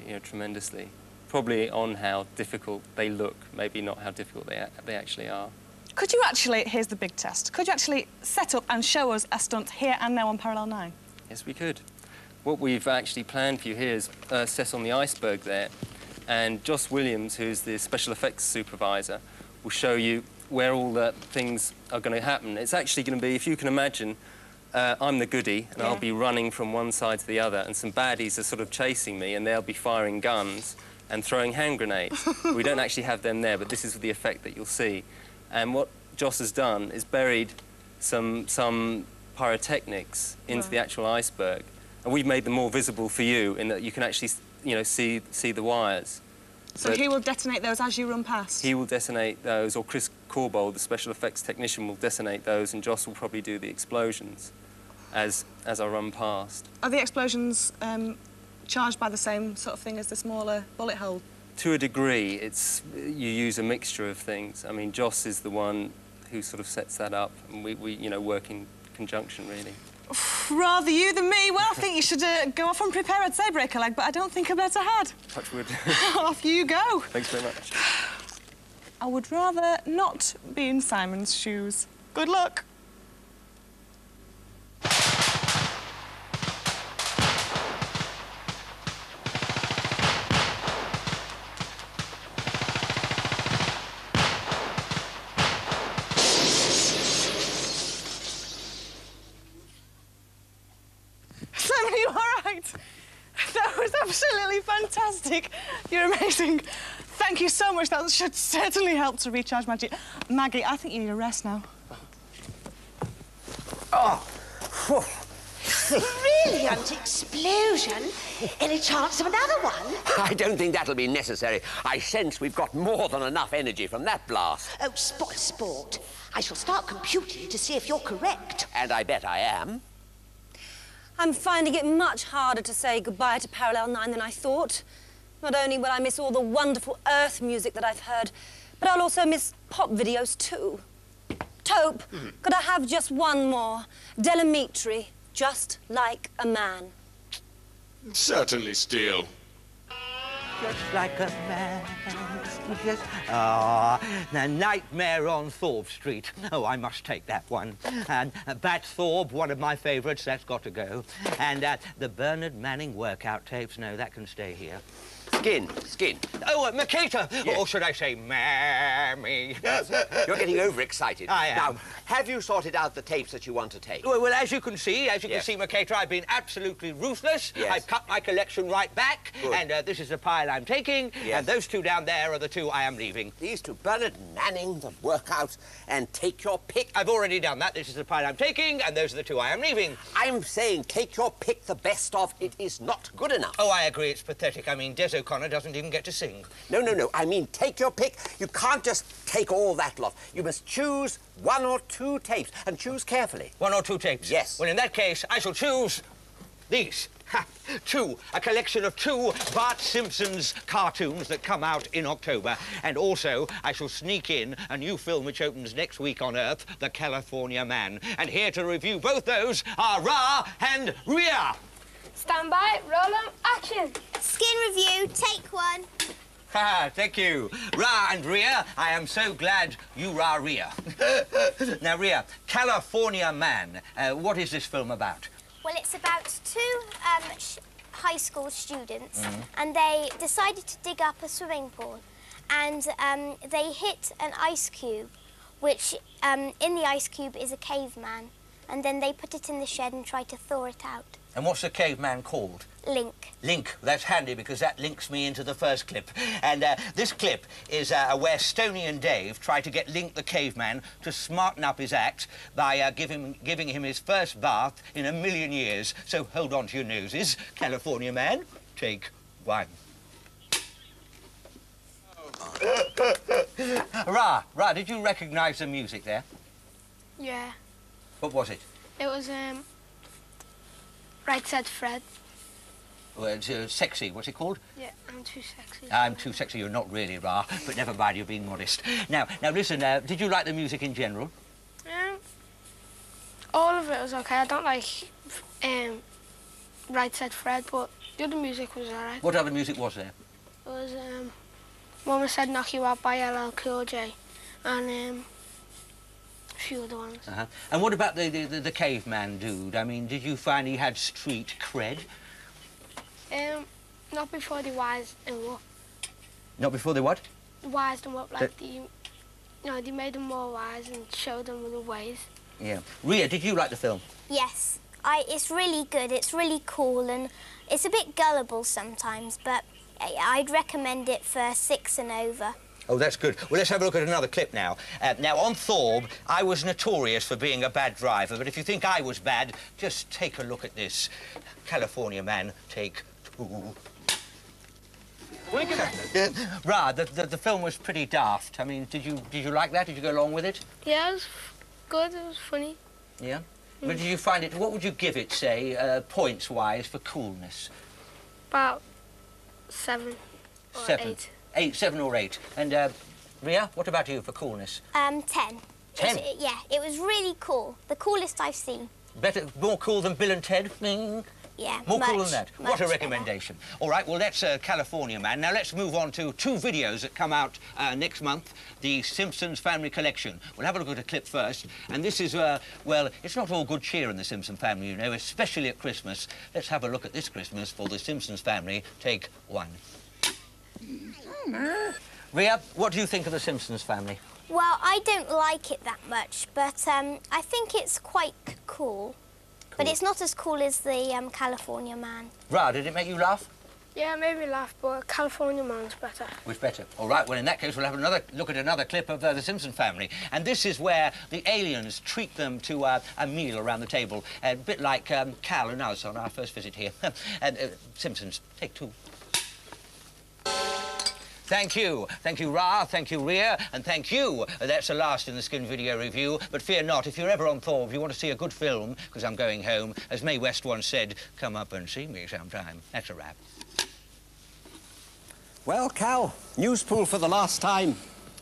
you know tremendously probably on how difficult they look maybe not how difficult they, they actually are Could you actually, here's the big test, could you actually set up and show us a stunt here and now on Parallel 9? Yes, we could. What we've actually planned for you here is uh, set on the iceberg there, and Joss Williams, who's the special effects supervisor, will show you where all the things are going to happen. It's actually going to be, if you can imagine, uh, I'm the goody, and I'll be running from one side to the other, and some baddies are sort of chasing me, and they'll be firing guns and throwing hand grenades. we don't actually have them there, but this is the effect that you'll see. And what Joss has done is buried some, some pyrotechnics into Right. the actual iceberg, and we've made them more visible for you in that you can actually, you know, see, see the wires. So But- he will detonate those as you run past. he will detonate those, or Chris Corbould, the special effects technician, will detonate those, and Joss will probably do the explosions as, as I run past. Are the explosions um, charged by the same sort of thing as the smaller bullet hole? To a degree, it's, you use a mixture of things. I mean, Joss is the one who sort of sets that up, and we, we you know, work in conjunction, really. Rather you than me. Well, I think you should uh, go off and prepare. I'd say break a leg, but I don't think I better had. Touch wood. off you go. Thanks very much. I would rather not be in Simon's shoes. Good luck. Much. That should certainly help to recharge Maggie. Maggie, I think you need a rest now. Oh, brilliant explosion. Any chance of another one? I don't think that'll be necessary. I sense we've got more than enough energy from that blast. Oh, spoil sport. I shall start computing to see if you're correct. And I bet I am. I'm finding it much harder to say goodbye to Parallel 9 than I thought. Not only will I miss all the wonderful Earth music that I've heard, but I'll also miss pop videos too. Tope, could I have just one more? Del Amitri, just like a man. Certainly, Steele. Just like a man. Just... Ah, the Nightmare on Thorpe Street. Oh, I must take that one. And uh, Bat Thorpe, one of my favourites, that's got to go. And uh, the Bernard Manning workout tapes, no, that can stay here. Skin, skin. Oh, uh, Makita, Yes. or should I say, Mammy? Yes. You're getting overexcited. I am. Now, have you sorted out the tapes that you want to take? Well, well, as you can see, as you Yes. can see, Makata, I've been absolutely ruthless. Yes. I've cut my collection right back, Good. and uh, this is the pile I'm taking, Yes. and those two down there are the two I am leaving. These two, Bernard Manning, the workout, and take your pick. I've already done that. This is the pile I'm taking, and those are the two I am leaving. I'm saying take your pick, the best of. It is not good enough. Oh, I agree, it's pathetic. I mean, Des O'Connor doesn't even get to sing. No, no, no. I mean, take your pick. You can't just take all that lot. You must choose one or two tapes and choose carefully. One or two tapes? Yes. Well, in that case, I shall choose these. Ha, two, a collection of two Bart Simpson's cartoons that come out in October. And also, I shall sneak in a new film which opens next week on Earth, The California Man. And here to review both those are Ra and Ria. Stand by, roll on, action. Skin review, take one. Ha, thank you. Ra and Ria, I am so glad you are Ria. now, Ria, California Man, uh, what is this film about? Well, it's about two um, sh- high school students, Mhm. and they decided to dig up a swimming pool, and um, they hit an ice cube, which um, in the ice cube is a caveman, and then they put it in the shed and tried to thaw it out. And what's the caveman called? Link. Link. That's handy because that links me into the first clip. And uh, this clip is uh, where Stony and Dave try to get Link the caveman to smarten up his act by uh, giving, giving him his first bath in a million years. So hold on to your noses, California man. Take one. Ra, Ra, did you recognise the music there? Yeah, What was it? it was um. Right said Fred. Well, it's, uh, sexy. What's it called? Yeah, I'm too sexy. I'm too sexy. You're not really, Ra. But never mind. You're being modest. Now, now listen. Uh, did you like the music in general? Um, all of it was okay. I don't like um. Right said Fred, but the other music was alright. What other music was there? It was um. Mama said knock you out by LL Cool J, and um. A few other ones. Uh-huh. And what about the, the, the, the caveman dude? I mean, did you find he had street cred? Um, not before they wised him up. Not before they what? Wised him up like The- the. You know, they made him more wise and showed him the ways. Yeah. Ria, did you like the film? Yes, I, it's really good. It's really cool and it's a bit gullible sometimes, but I'd recommend it for six and over. Oh, that's good. Well, let's have a look at another clip now. Uh, now, on Thorpe, I was notorious for being a bad driver, but if you think I was bad, just take a look at this. California man, take two. Ra, the, the, the film was pretty daft. I mean, did you did you like that? Did you go along with it? Yeah, it was good. It was funny. Yeah. But did you find it? What would you give it, say, uh, points-wise, for coolness? About seven or seven, eight. Eight, seven or eight. And uh, Ria, what about you for coolness? Um, ten. Ten? It- yeah, it was really cool. The coolest I've seen. Better, more cool than Bill and Ted? Mm. Yeah, More cool than that. What a better. recommendation. All right, well, that's uh, California Man. Now let's move on to two videos that come out uh, next month, the Simpsons Family Collection. We'll have a look at a clip first. And this is, uh, well, it's not all good cheer in the Simpson family, you know, especially at Christmas. Let's have a look at this Christmas for the Simpsons family. Take one. Ria, what do you think of the Simpsons family? Well, I don't like it that much, but um, I think it's quite cool. But it's not as cool as the um, California Man. Ra, did it make you laugh? Yeah, it made me laugh, but California Man's better. was better. All right, well, in that case, we'll have another look at another clip of uh, the Simpson family. And this is where the aliens treat them to uh, a meal around the table, a bit like um, Cal and us on our first visit here. and uh, Simpsons, take two. Thank you. Thank you, Ra. Thank you, Ria. And thank you. That's the last in the Skin Video review. But fear not, if you're ever on Thor, if you want to see a good film, because I'm going home, as Mae West once said, come up and see me sometime. That's a wrap. Well, Cal, news pool for the last time.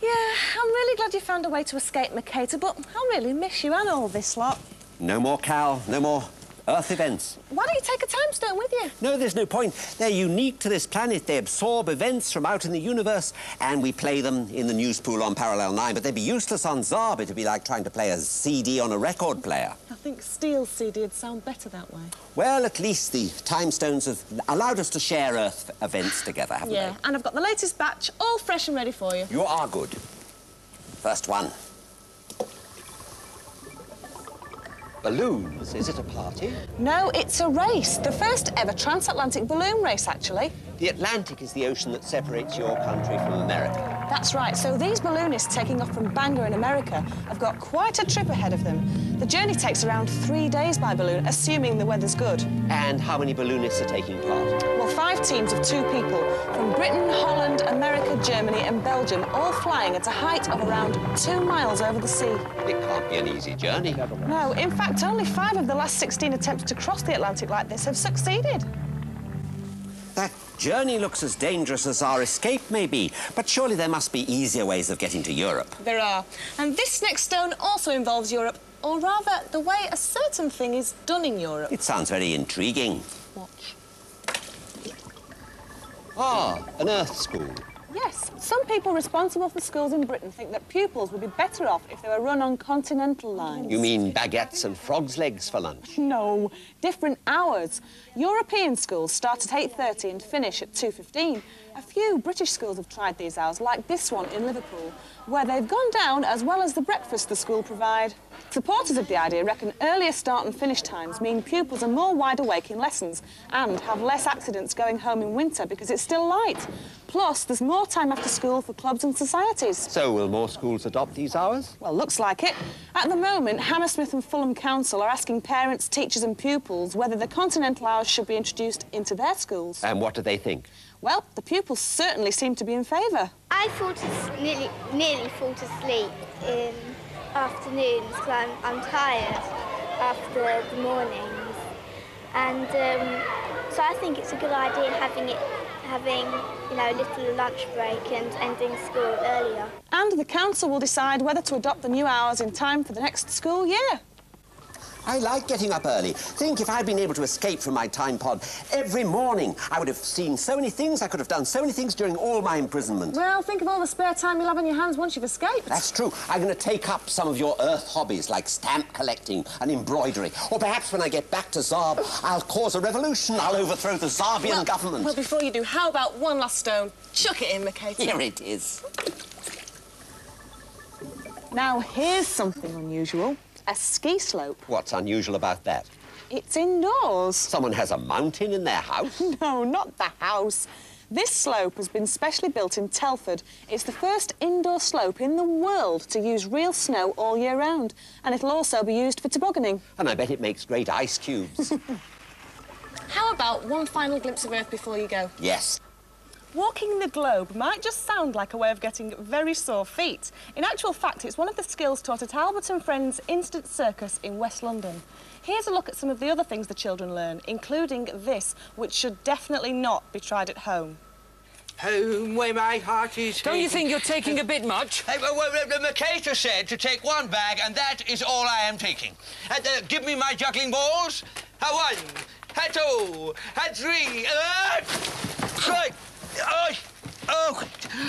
Yeah, I'm really glad you found a way to escape Mercator, but I'll really miss you and all this lot. No more Cal, no more Earth events. Why don't you take a time stone with you? No, there's no point. They're unique to this planet. They absorb events from out in the universe, and we play them in the news pool on Parallel 9, but they'd be useless on Zarb. It'd be like trying to play a CD on a record player. I think Steele CD would sound better that way. Well, at least the time stones have allowed us to share Earth events together, haven't they? Yeah, and I've got the latest batch all fresh and ready for you. You are good. First one. Balloons. Is it a party? No, it's a race. The first ever transatlantic balloon race, actually. The Atlantic is the ocean that separates your country from America. That's right. So these balloonists taking off from Bangor in America have got quite a trip ahead of them. The journey takes around three days by balloon, assuming the weather's good. And how many balloonists are taking part? Well, five teams of two people from Britain, Holland, America, Germany and Belgium, all flying at a height of around two miles over the sea. It can't be an easy journey. No, in fact, only five of the last 16 attempts to cross the Atlantic like this have succeeded. That journey looks as dangerous as our escape may be, but surely there must be easier ways of getting to Europe. There are. And this next stone also involves Europe, or rather, the way a certain thing is done in Europe. It sounds very intriguing. Watch. Ah, an Earth school. Yes, some people responsible for schools in Britain think that pupils would be better off if they were run on continental lines. You mean baguettes and frog's legs for lunch? No, different hours. European schools start at 8.30 and finish at 2.15. A few British schools have tried these hours, like this one in Liverpool, where they've gone down as well as the breakfast the school provide. Supporters of the idea reckon earlier start and finish times mean pupils are more wide awake in lessons and have less accidents going home in winter because it's still light. Plus, there's more time after school for clubs and societies. So will more schools adopt these hours? Well, looks like it. At the moment, Hammersmith and Fulham Council are asking parents, teachers and pupils whether the continental hours should be introduced into their schools. And what do they think? Well, the pupils certainly seem to be in favour. I fall to nearly, nearly fall to sleep in afternoons because I'm, I'm tired after the mornings. And um, so I think it's a good idea having it, having, you know, a little lunch break and ending school earlier. And the council will decide whether to adopt the new hours in time for the next school year. I like getting up early. Think if I'd been able to escape from my time pod every morning, I would have seen so many things, I could have done so many things during all my imprisonment. Well, think of all the spare time you'll have on your hands once you've escaped. That's true. I'm going to take up some of your Earth hobbies like stamp collecting and embroidery. Or perhaps when I get back to Zarb, I'll cause a revolution. I'll overthrow the Zarbian well, government. Well, before you do, how about one last stone? Chuck it in, Mercator. Here it is. Now, here's something unusual. A ski slope. What's unusual about that? It's indoors. Someone has a mountain in their house? No, not the house. This slope has been specially built in Telford. It's the first indoor slope in the world to use real snow all year round. And it'll also be used for tobogganing. And I bet it makes great ice cubes. How about one final glimpse of Earth before you go? yes. Walking the globe might just sound like a way of getting very sore feet. In actual fact, it's one of the skills taught at Albert and Friends Instant Circus in West London. Here's a look at some of the other things the children learn, including this, which should definitely not be tried at home. Home where my heart is. Don't you think you're taking a bit much? Hey, well, well, the Mercator said to take one bag, and that is all I am taking. And uh, give me my juggling balls. A one, a two, a three. Uh, right. Oh, oh,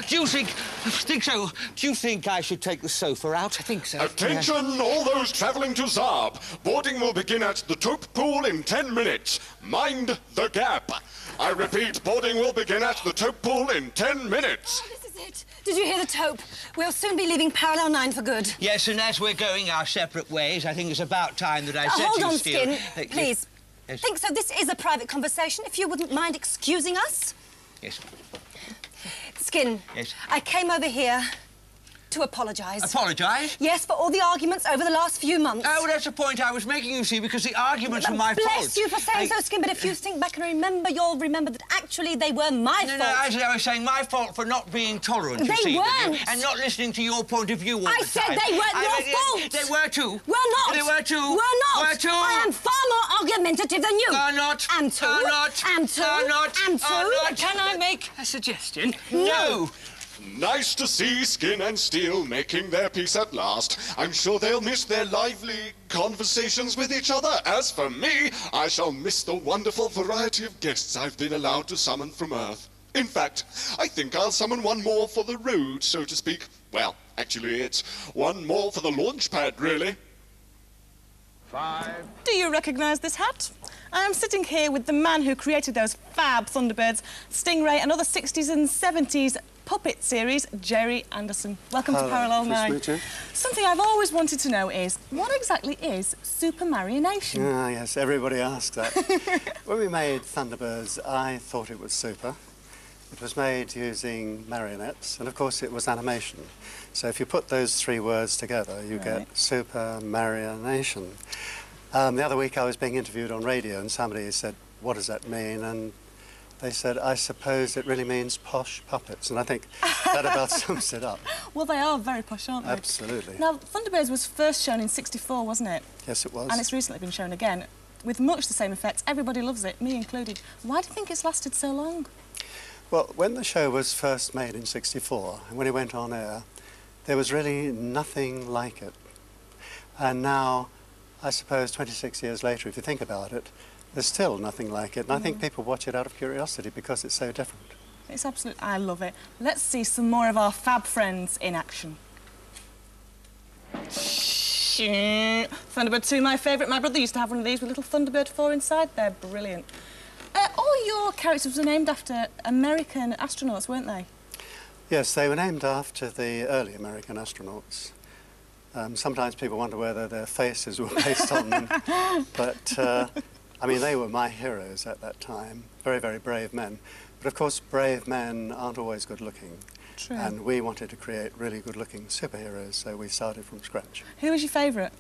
do you think, think so? Do you think I should take the sofa out? I think so. Attention, all those travelling to Zarb. Boarding will begin at the Tope Pool in 10 minutes. Mind the gap. I repeat, boarding will begin at the Tope Pool in 10 minutes. This is it. Did you hear the tope? We'll soon be leaving Parallel 9 for good. Yes, and as we're going our separate ways, I think it's about time that I Uh, set hold you on, still. Skin, please. Yes. Think so. This is a private conversation. If you wouldn't mind excusing us. Yes. Skin, Yes. I came over here to apologise. Apologise? Yes, for all the arguments over the last few months. Oh, that's the point I was making, you see, because the arguments were my Bless fault. you for saying I- so, Skin, but if you think back and remember, you'll remember that actually they were my No, fault. no, actually, I was saying my fault for not being tolerant, you They see, with weren't. and not listening to your point of view all I the said time. they weren't I- your I- fault. They were too. We're not. They were too. We're not. Were too. I am far more argumentative than you. Are not. And two. Are not. And two. Are not. And two. Are not. Can I make a suggestion? No. Nice to see Skin and Steele making their peace at last. I'm sure they'll miss their lively conversations with each other. As for me, I shall miss the wonderful variety of guests I've been allowed to summon from Earth. In fact, I think I'll summon one more for the road, so to speak. Well, actually, it's one more for the launch pad, really. Five. Do you recognise this hat? I am sitting here with the man who created those fab Thunderbirds, Stingray and other 60s and 70s puppet series, Gerry Anderson. Welcome Hello, to Parallel nice to 9. meet you. Something I've always wanted to know is, what exactly is Super Marionation? Ah, yes, everybody asks that. when we made Thunderbirds, I thought it was super. It was made using marionettes, and of course it was animation. So if you put those three words together, you Right. get super marionation. Um, the other week I was being interviewed on radio, and somebody said, what does that mean? And they said, I suppose it really means posh puppets. And I think that about sums it up. Well, they are very posh, aren't they? Absolutely. Now, Thunderbirds was first shown in 64, wasn't it? Yes, it was. And it's recently been shown again, with much the same effects. Everybody loves it, me included. Why do you think it's lasted so long? Well, when the show was first made in 64, and when it went on air, there was really nothing like it. And now, I suppose 26 years later, if you think about it, there's still nothing like it. And I think Mm. people watch it out of curiosity because it's so different. It's absolute. I love it. Let's see some more of our fab friends in action. Thunderbird 2, my favourite. My brother used to have one of these with little Thunderbird 4 inside. They're brilliant. Uh, all your characters were named after American astronauts, weren't they? Yes, they were named after the early American astronauts. Um, sometimes people wonder whether their faces were based on them. But, uh, I mean, they were my heroes at that time. Very, very brave men. But of course, brave men aren't always good looking. True. And we wanted to create really good looking superheroes, so we started from scratch. Who was your favourite?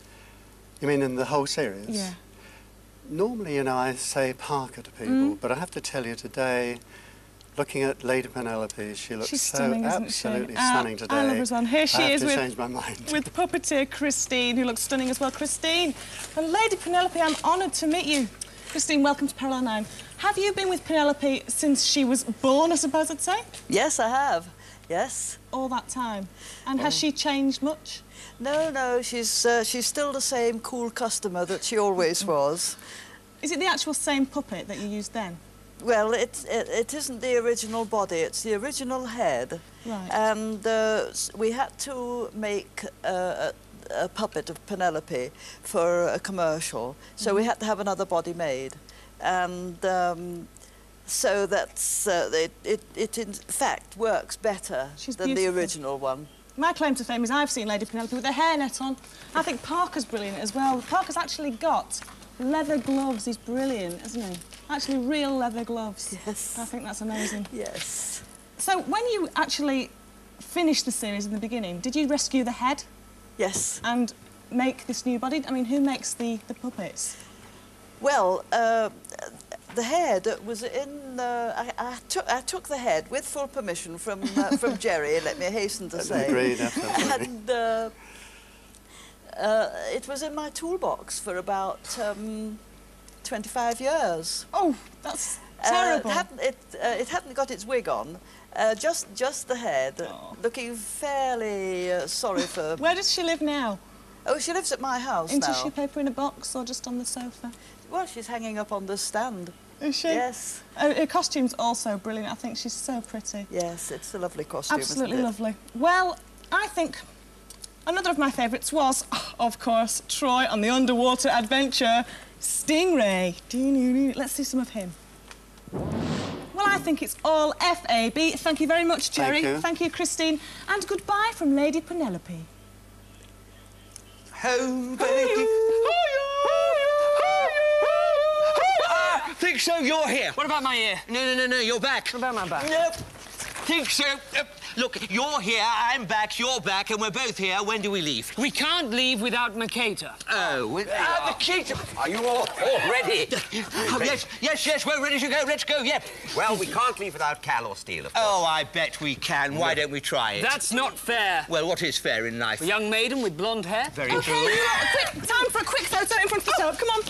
You mean in the whole series? Yeah. Normally, you know, I say Parker to people, Mm. but I have to tell you today, looking at Lady Penelope, she looks She's so stunning, absolutely Ah, stunning today. I love her well. Here she I is with, change my mind. with puppeteer Christine, who looks stunning as well. Christine, and Lady Penelope, I'm honoured to meet you. Christine, welcome to Parallel 9. Have you been with Penelope since she was born, I suppose I'd say? Yes, I have. Yes. All that time. And has Oh. she changed much? No, no, she's uh, she's still the same cool customer that she always was. Is it the actual same puppet that you used then? Well, it, it, it isn't the original body, it's the original head. Right. And uh, we had to make uh, a, puppet of Penelope for a commercial, so we Mhm. had to have another body made. And um, so that's, uh, it, it, it in fact works better She's than the original one. My claim to fame is I've seen Lady Penelope with a hairnet on. I think Parker's brilliant as well. Parker's actually got leather gloves. He's brilliant, isn't he? Actually, real leather gloves. Yes. I think that's amazing. Yes. So, when you actually finished the series in the beginning, did you rescue the head? Yes. And make this new body? I mean, who makes the, the puppets? Well, uh, the head that was in. Uh, I, I, took, I took the head with full permission from uh, from Gerry. Let me hasten to say. Agreed, absolutely. And uh, uh, it was in my toolbox for about um, 25 years. Oh, that's Uh, terrible. it, hadn't, it, uh, it hadn't got its wig on. Uh, just, just the head, looking fairly uh, sorry for. Where does she live now? Oh, she lives at my house In now. tissue paper in a box or just on the sofa? Well, she's hanging up on the stand. Is she? Yes. Uh, her costume's also brilliant. I think she's so pretty. Yes, it's a lovely costume. Absolutely lovely. Well, I think another of my favourites was, of course, Troy on the underwater adventure, Stingray. Let's see some of him. Well, I think it's all FAB. Thank you very much, Gerry. Thank you. Christine. And goodbye from Lady Penelope. Home, baby. Ah, think so, you're here. What about my ear? No, no, no, no, you're back. What about my back? Nope. Think so. Uh, look, you're here, I'm back, you're back, and we're both here. When do we leave? We can't leave without Makata. Oh, well, uh, the key. Are you all, all ready? Oh, yes, yes, yes, we're ready to go. Let's go, yep. Well, we can't leave without Cal or Steele, of course. Oh, I bet we can. Why don't we try it? That's not fair. Well, what is fair in life? A young maiden with blonde hair. Very OK, true. you lot, quick, time for a quick photo in front of the tub. Come on.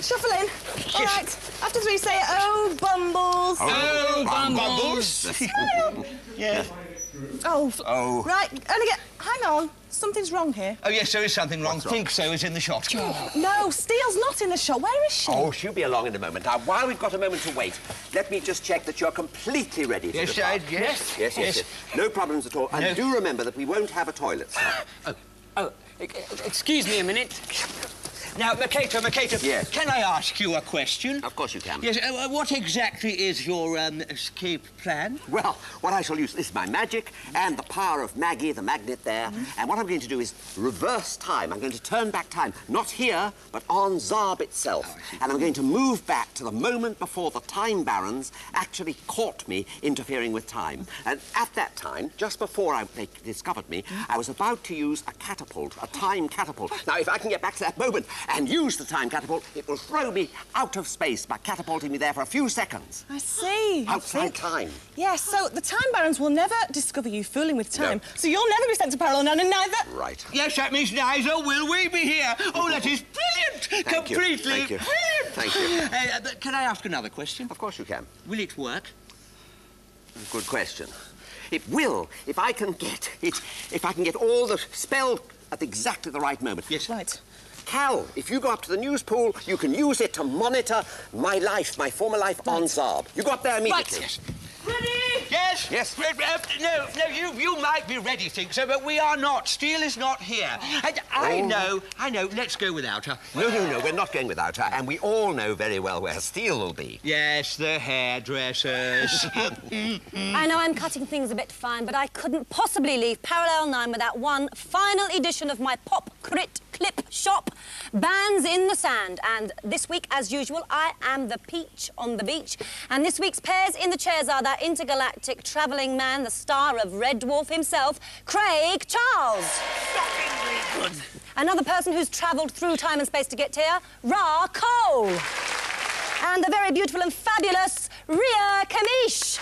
Shuffle in. All right. After three, say, oh, Bumbles. Oh, Bumbles. yeah. Oh. Oh. Right, only get... Hang on. Something's wrong here. Oh, yes, there is something wrong. Think so is in the shot. No, Steele's not in the shot. Where is she? Oh, she'll be along in a moment. Now, while we've got a moment to wait, let me just check that you're completely ready to Yes, depart. I- yes. Yes, yes, Yes. yes. No problems at all. And No. do remember that we won't have a toilet, sir. Oh, oh e- excuse me a minute. Now, Makata, Makata, Yes. can I ask you a question? Of course you can. Yes, uh, what exactly is your um, escape plan? Well, what I shall use is my magic and the power of Maggie, the magnet there. Mm-hmm. And what I'm going to do is reverse time. I'm going to turn back time, not here, but on Zarb itself. Oh, and I'm going to move back to the moment before the Time Barons actually caught me interfering with time. And at that time, just before I, they discovered me, Mm-hmm. I was about to use a catapult, a time catapult. Now, if I can get back to that moment and use the time catapult, it will throw me out of space by catapulting me there for a few seconds. I see. I Outside think- time. Yes, so the Time Barons will never discover you fooling with time, No. so you'll never be sent to Parallel 9 and neither... Right. Yes, that means neither will we be here. Oh, that is brilliant! Thank you. Completely Thank you. brilliant! Thank you. Uh, but can I ask another question? Of course you can. Will it work? Good question. It will, if I can get it, if I can get all the spell at exactly the right moment. Yes. Right. Cal, if you go up to the news pool, you can use it to monitor my life, my former life on Zarb. You go up there immediately. Right. Yes? Yes. Uh, uh, no, no, you, you might be ready, think so, but we are not. Steele is not here. And I Oh. know, I know, let's go without her. No, no, no, we're not going without her, and we all know very well where Steele will be. Yes, the hairdressers. I know I'm cutting things a bit fine, but I couldn't possibly leave Parallel 9 without one final edition of my Pop Crit Clip Shop, Bands in the Sand. And this week, as usual, I am the peach on the beach. And this week's pairs in the chairs are that intergalactic travelling man, the star of Red Dwarf himself, Craig Charles. Another person who's travelled through time and space to get here, Ra Cole. And the very beautiful and fabulous Ria Kamish.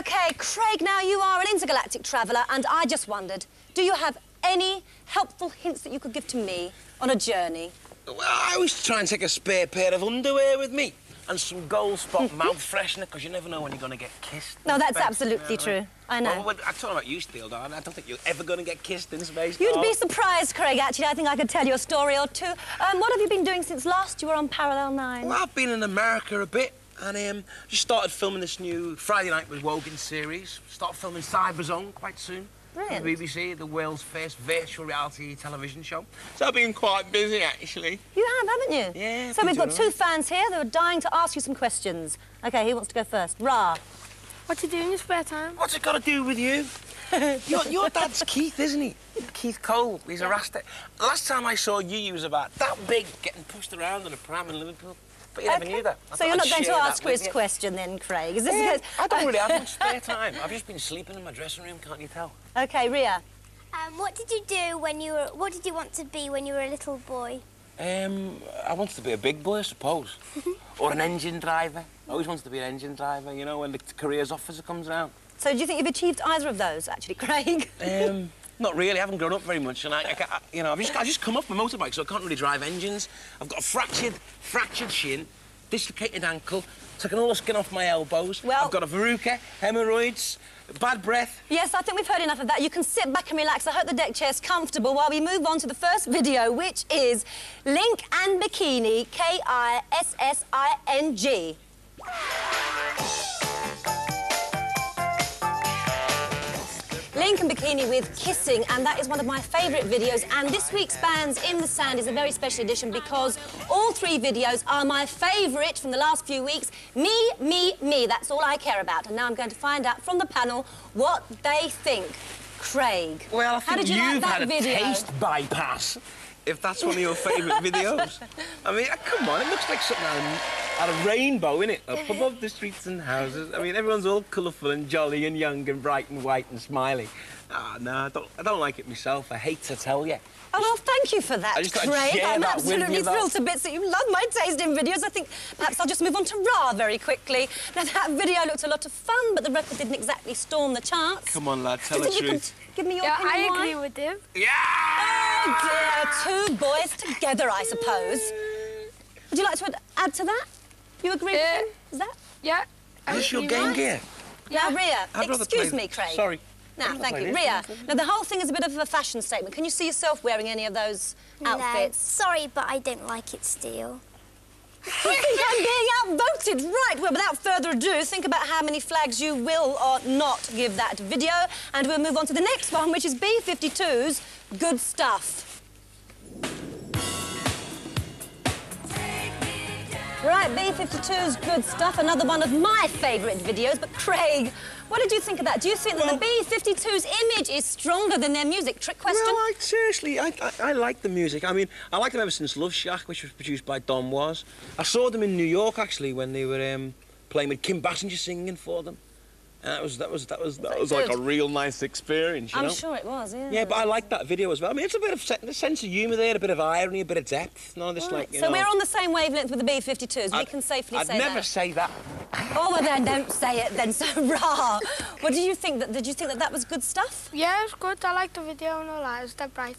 OK, Craig, now you are an intergalactic traveller, and I just wondered, do you have any helpful hints that you could give to me on a journey? Well, I always try and take a spare pair of underwear with me. And some gold spot mouth freshener, because you never know when you're going to get kissed. No, that's space, absolutely you know true. I know. Well, well, I'm talking about you, Steele, darling. I don't think you're ever going to get kissed in space. You'd be surprised, Craig, actually. I think I could tell you a story or two. Um, what have you been doing since last you were on Parallel 9? Well, I've been in America a bit, and um, just started filming this new Friday Night with Wogan series. Start filming Cyberzone quite soon. Brilliant. The BBC, the world's first virtual reality television show. So I've been quite busy, actually. You have, haven't you? Yeah, So we've got doing two fans here that are dying to ask you some questions. OK, who wants to go first? Ra. What do you do in your spare time? What's it got to do with you? your, your dad's Keith, isn't he? Keith Cole. He's a Rasta. Last time I saw you, you was about that big, getting pushed around in a pram in Liverpool. But you never Okay. knew that. I So you're I'd not going to ask with Chris you. question then, Craig? Is this because- I don't really have much spare time. I've just been sleeping in my dressing room, can't you tell? Okay, Ria. Um, what did you do when you were? What did you want to be when you were a little boy? Um, I wanted to be a big boy, I suppose. or an engine driver. I always wanted to be an engine driver, you know, when the careers officer comes around. So do you think you've achieved either of those, actually, Craig? Um, not really. I haven't grown up very much, and I, I, ca- you know, I've just, I just come off my motorbike, so I can't really drive engines. I've got a fractured, fractured shin, dislocated ankle, taken all the skin off my elbows. Well- I've got a verruca, hemorrhoids, bad breath. Yes, I think we've heard enough of that. You can sit back and relax. I hope the deck chair's comfortable while we move on to the first video, which is Link and Bikini, K-I-S-S-I-N-G. Link and Bikini with Kissing, and that is one of my favourite videos. And this week's Bands in the Sand is a very special edition because all three videos are my favourite from the last few weeks. Me, me, me. That's all I care about. And now I'm going to find out from the panel what they think. Craig, Well, I how did you like that had a video? taste bypass. If that's one of your favourite videos. I mean, uh, come on, it looks like something out of, out of rainbow, innit? Up above the streets and houses. I mean, everyone's all colourful and jolly and young and bright and white and smiling. Ah, no, I don't, I don't like it myself. I hate to tell you. Oh, well, thank you for that, I just I'd Craig. share I'm that absolutely thrilled to bits that you love my taste in videos. I think perhaps I'll just move on to Ra very quickly. Now, that video looked a lot of fun, but the record didn't exactly storm the charts. Come on, lad, tell Do the you you truth. give me your opinion. Yeah, opinion I why? agree with him. Oh, dear. Two boys together, I suppose. Would you like to add- add to that? You agree with uh, him? Is that? Yeah. Is this your game gear? Now, Ria, I'd excuse me, Craig. Sorry. Now, I'd thank you. this. Ria, now the whole thing is a bit of a fashion statement. Can you see yourself wearing any of those outfits? No, sorry, but I don't like it still. You think I'm being outvoted? Right, well, without further ado, think about how many flags you will or not give that video, and we'll move on to the next one, which is B52's Good Stuff. Right, B52's Good Stuff, another one of my favourite videos, but Craig, what did you think of that? Do you think that the B52's image is stronger than their music? Trick question? Well, I, seriously, I, I, I like the music. I mean, I like them ever since Love Shack, which was produced by Don Was. I saw them in New York, actually, when they were um, playing with Kim Basinger singing for them. And that was, that was, that was, that that was like a real nice experience, you I'm know? sure it was, yeah. Yeah, but I like that video as well. I mean, it's a bit of a sense of humour there, a bit of irony, a bit of depth. None of this, like, you so know... we're on the same wavelength with the B52s. we I'd- can safely I'd say never say that. Oh, well, then don't say it then. So, rah. What did you think? That did you think that that was good stuff? Yeah, it was good. I liked the video and all that. It was dead bright.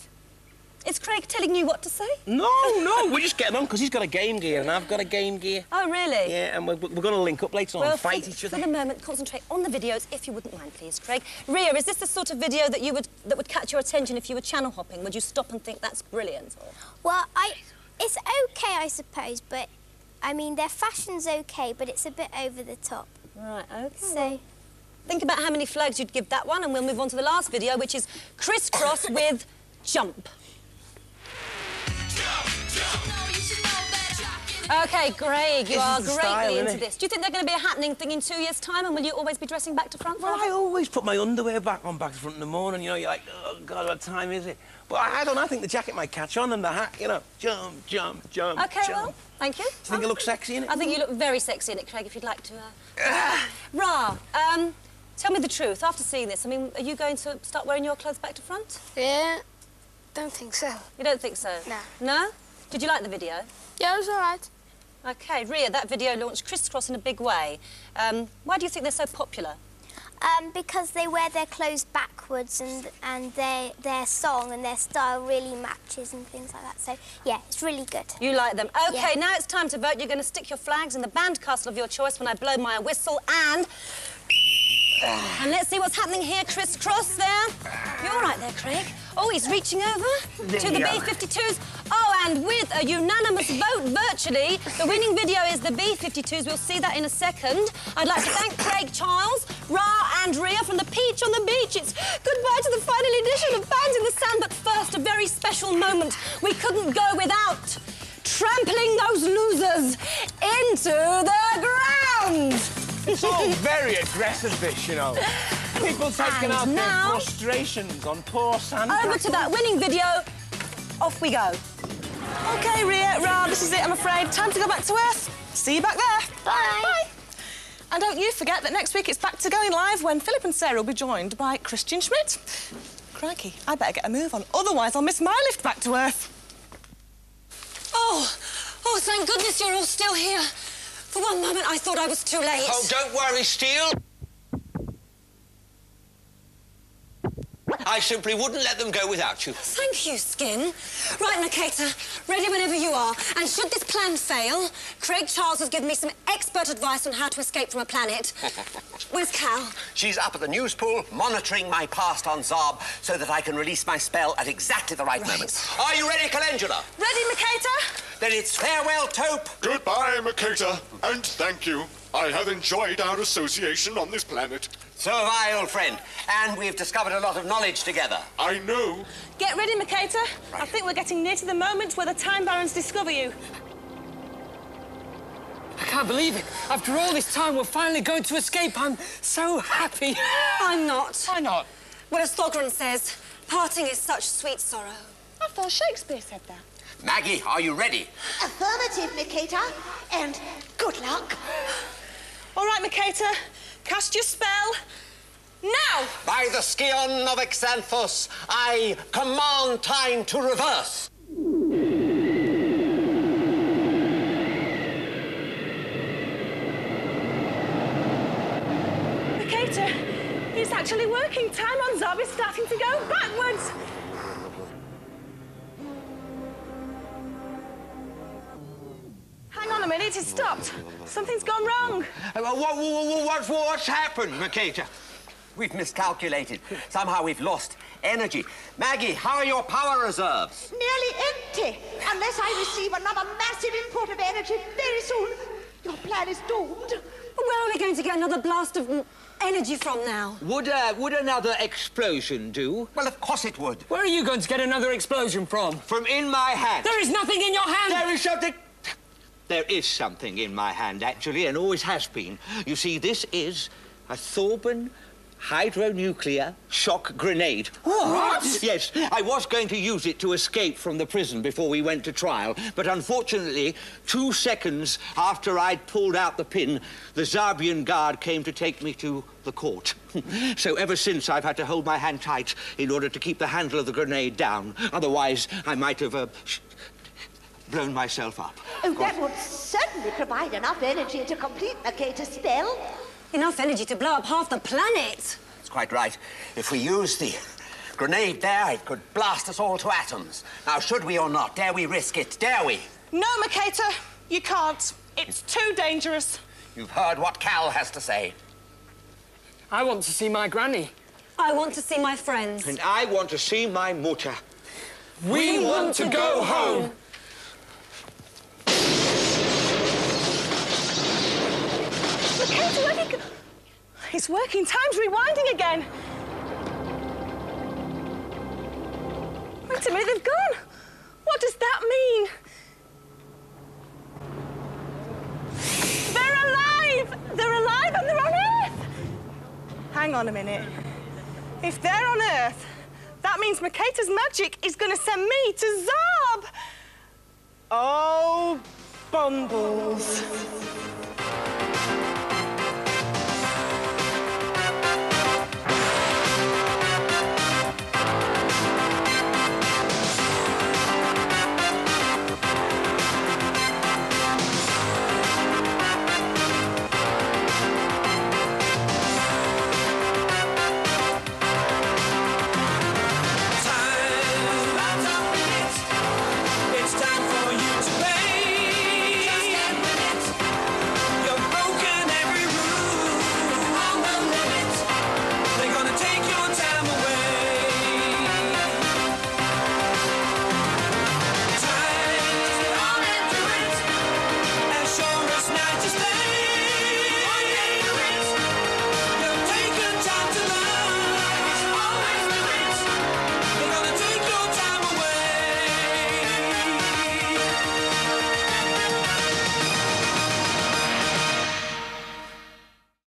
Is Craig telling you what to say? No, no, we're just getting on because he's got a Game Gear and I've got a Game Gear. Oh, really? Yeah, and we're, we're going to link up later on and fight for, each for other. the moment, concentrate on the videos, if you wouldn't mind, please, Craig. Ria, is this the sort of video that you would that would catch your attention if you were channel hopping? Would you stop and think that's brilliant? Or... Well, I, it's okay, I suppose, but I mean, their fashion's okay, but it's a bit over the top. Right, okay. So, Think about how many flags you'd give that one, and we'll move on to the last video, which is Kris Kross with jump. Okay, Greg, you This are greatly style, into this. Do you think they're going to be a happening thing in two years' time, and will you always be dressing back to front? Well, I always put my underwear back on back to front in the morning. You know, you're like, oh, God, what time is it? But I, I don't know. I think the jacket might catch on and the hat, you know, jump, jump, jump, Okay, jump. well, thank you. Do you think it looks sexy in it? I think you look very sexy in it, Craig, if you'd like to. Uh... Ra, um, tell me the truth. After seeing this, I mean, are you going to start wearing your clothes back to front? Yeah, don't think so. You don't think so? No. No? Did you like the video? Yeah, it was all right. Okay, Ria, that video launched Kris Kross in a big way. Um, why do you think they're so popular? um, because they wear their clothes backwards and and their their song and their style really matches and things like that. So yeah, it's really good. You like them. Okay, Yeah. now it's time to vote. You're going to stick your flags in the band castle of your choice when I blow my whistle and... And let's see what's happening here, Kris Kross there. You're all right there, Craig. Oh, he's reaching over There to the. B-52s. Oh, and with a unanimous vote virtually, the winning video is the B-52s. We'll see that in a second. I'd like to thank Craig Charles, Ra and Ria from the Peach on the Beach. It's goodbye to the final edition of Bands in the Sand, but first, a very special moment we couldn't go without. Trampling those losers into the ground. It's all very aggressive, this, you know. People taking And out their frustrations on poor Santa. Over to that winning video. Off we go. OK, Ria, Ra, this is it, I'm afraid. Time to go back to Earth. See you back there. Bye. Bye. And don't you forget that next week it's back to going live when Philip and Sarah will be joined by Christian Schmidt. Crikey, I better get a move on, otherwise I'll miss my lift back to Earth. Oh, oh, thank goodness you're all still here. For one moment, I thought I was too late. Oh, don't worry, Steele. I simply wouldn't let them go without you. Thank you, Skin. Right, Nikita, ready whenever you are. And should this plan fail, Craig Charles has given me some expert advice on how to escape from a planet. Where's Cal? She's up at the news pool, monitoring my past on Zarb so that I can release my spell at exactly the right, moment. Are you ready, Calendula? Ready, Mikata? Then it's farewell, Tope. Goodbye, Makata, and thank you. I have enjoyed our association on this planet. So have I, old friend. And we've discovered a lot of knowledge together. I know. Get ready, Mikata. I think we're getting near to the moment where the Time Barons discover you. I can't believe it. After all this time, we're finally going to escape. I'm so happy. I'm not. Why not? Well, as Thogran says, parting is such sweet sorrow. I thought Shakespeare said that. Maggie, are you ready? Affirmative, Nikita. And good luck. All right, Mikata, cast your spell. Now! By the Scion of Exanthus, I command time to reverse. Mikata, it's actually working. Time on Zarb is starting to go backwards. Hang on a minute, it's stopped. Something's gone wrong. Uh, what, what, what, what's happened, Makata? We've miscalculated. Somehow we've lost energy. Maggie, how are your power reserves? Nearly empty. Unless I receive another massive input of energy very soon, your plan is doomed. Where are we going to get another blast of energy from now? Would, uh, would another explosion do? Well, of course it would. Where are you going to get another explosion from? From in my hand. There is nothing in your hand. There is something. There is something in my hand, actually, and always has been. You see, this is a Thorban hydronuclear shock grenade. What? Yes, I was going to use it to escape from the prison before we went to trial, but unfortunately, two seconds after I'd pulled out the pin, the Zarbian guard came to take me to the court. so ever since, I've had to hold my hand tight in order to keep the handle of the grenade down. Otherwise, I might have uh, blown myself up. Oh, that would certainly provide enough energy to complete Makata's spell. Enough energy to blow up half the planet. That's quite right. If we use the grenade there, it could blast us all to atoms. Now, should we or not? Dare we risk it? Dare we? No, Mikata, you can't. It's too dangerous. You've heard what Cal has to say. I want to see my granny. I want to see my friends. And I want to see my mutter. We want to go home. Mikata, It's working. Time's rewinding again. Wait a minute, they've gone. What does that mean? They're alive! They're alive and they're on Earth! Hang on a minute. If they're on Earth, that means Mikata's magic is going to send me to Zarb! Oh, bumbles.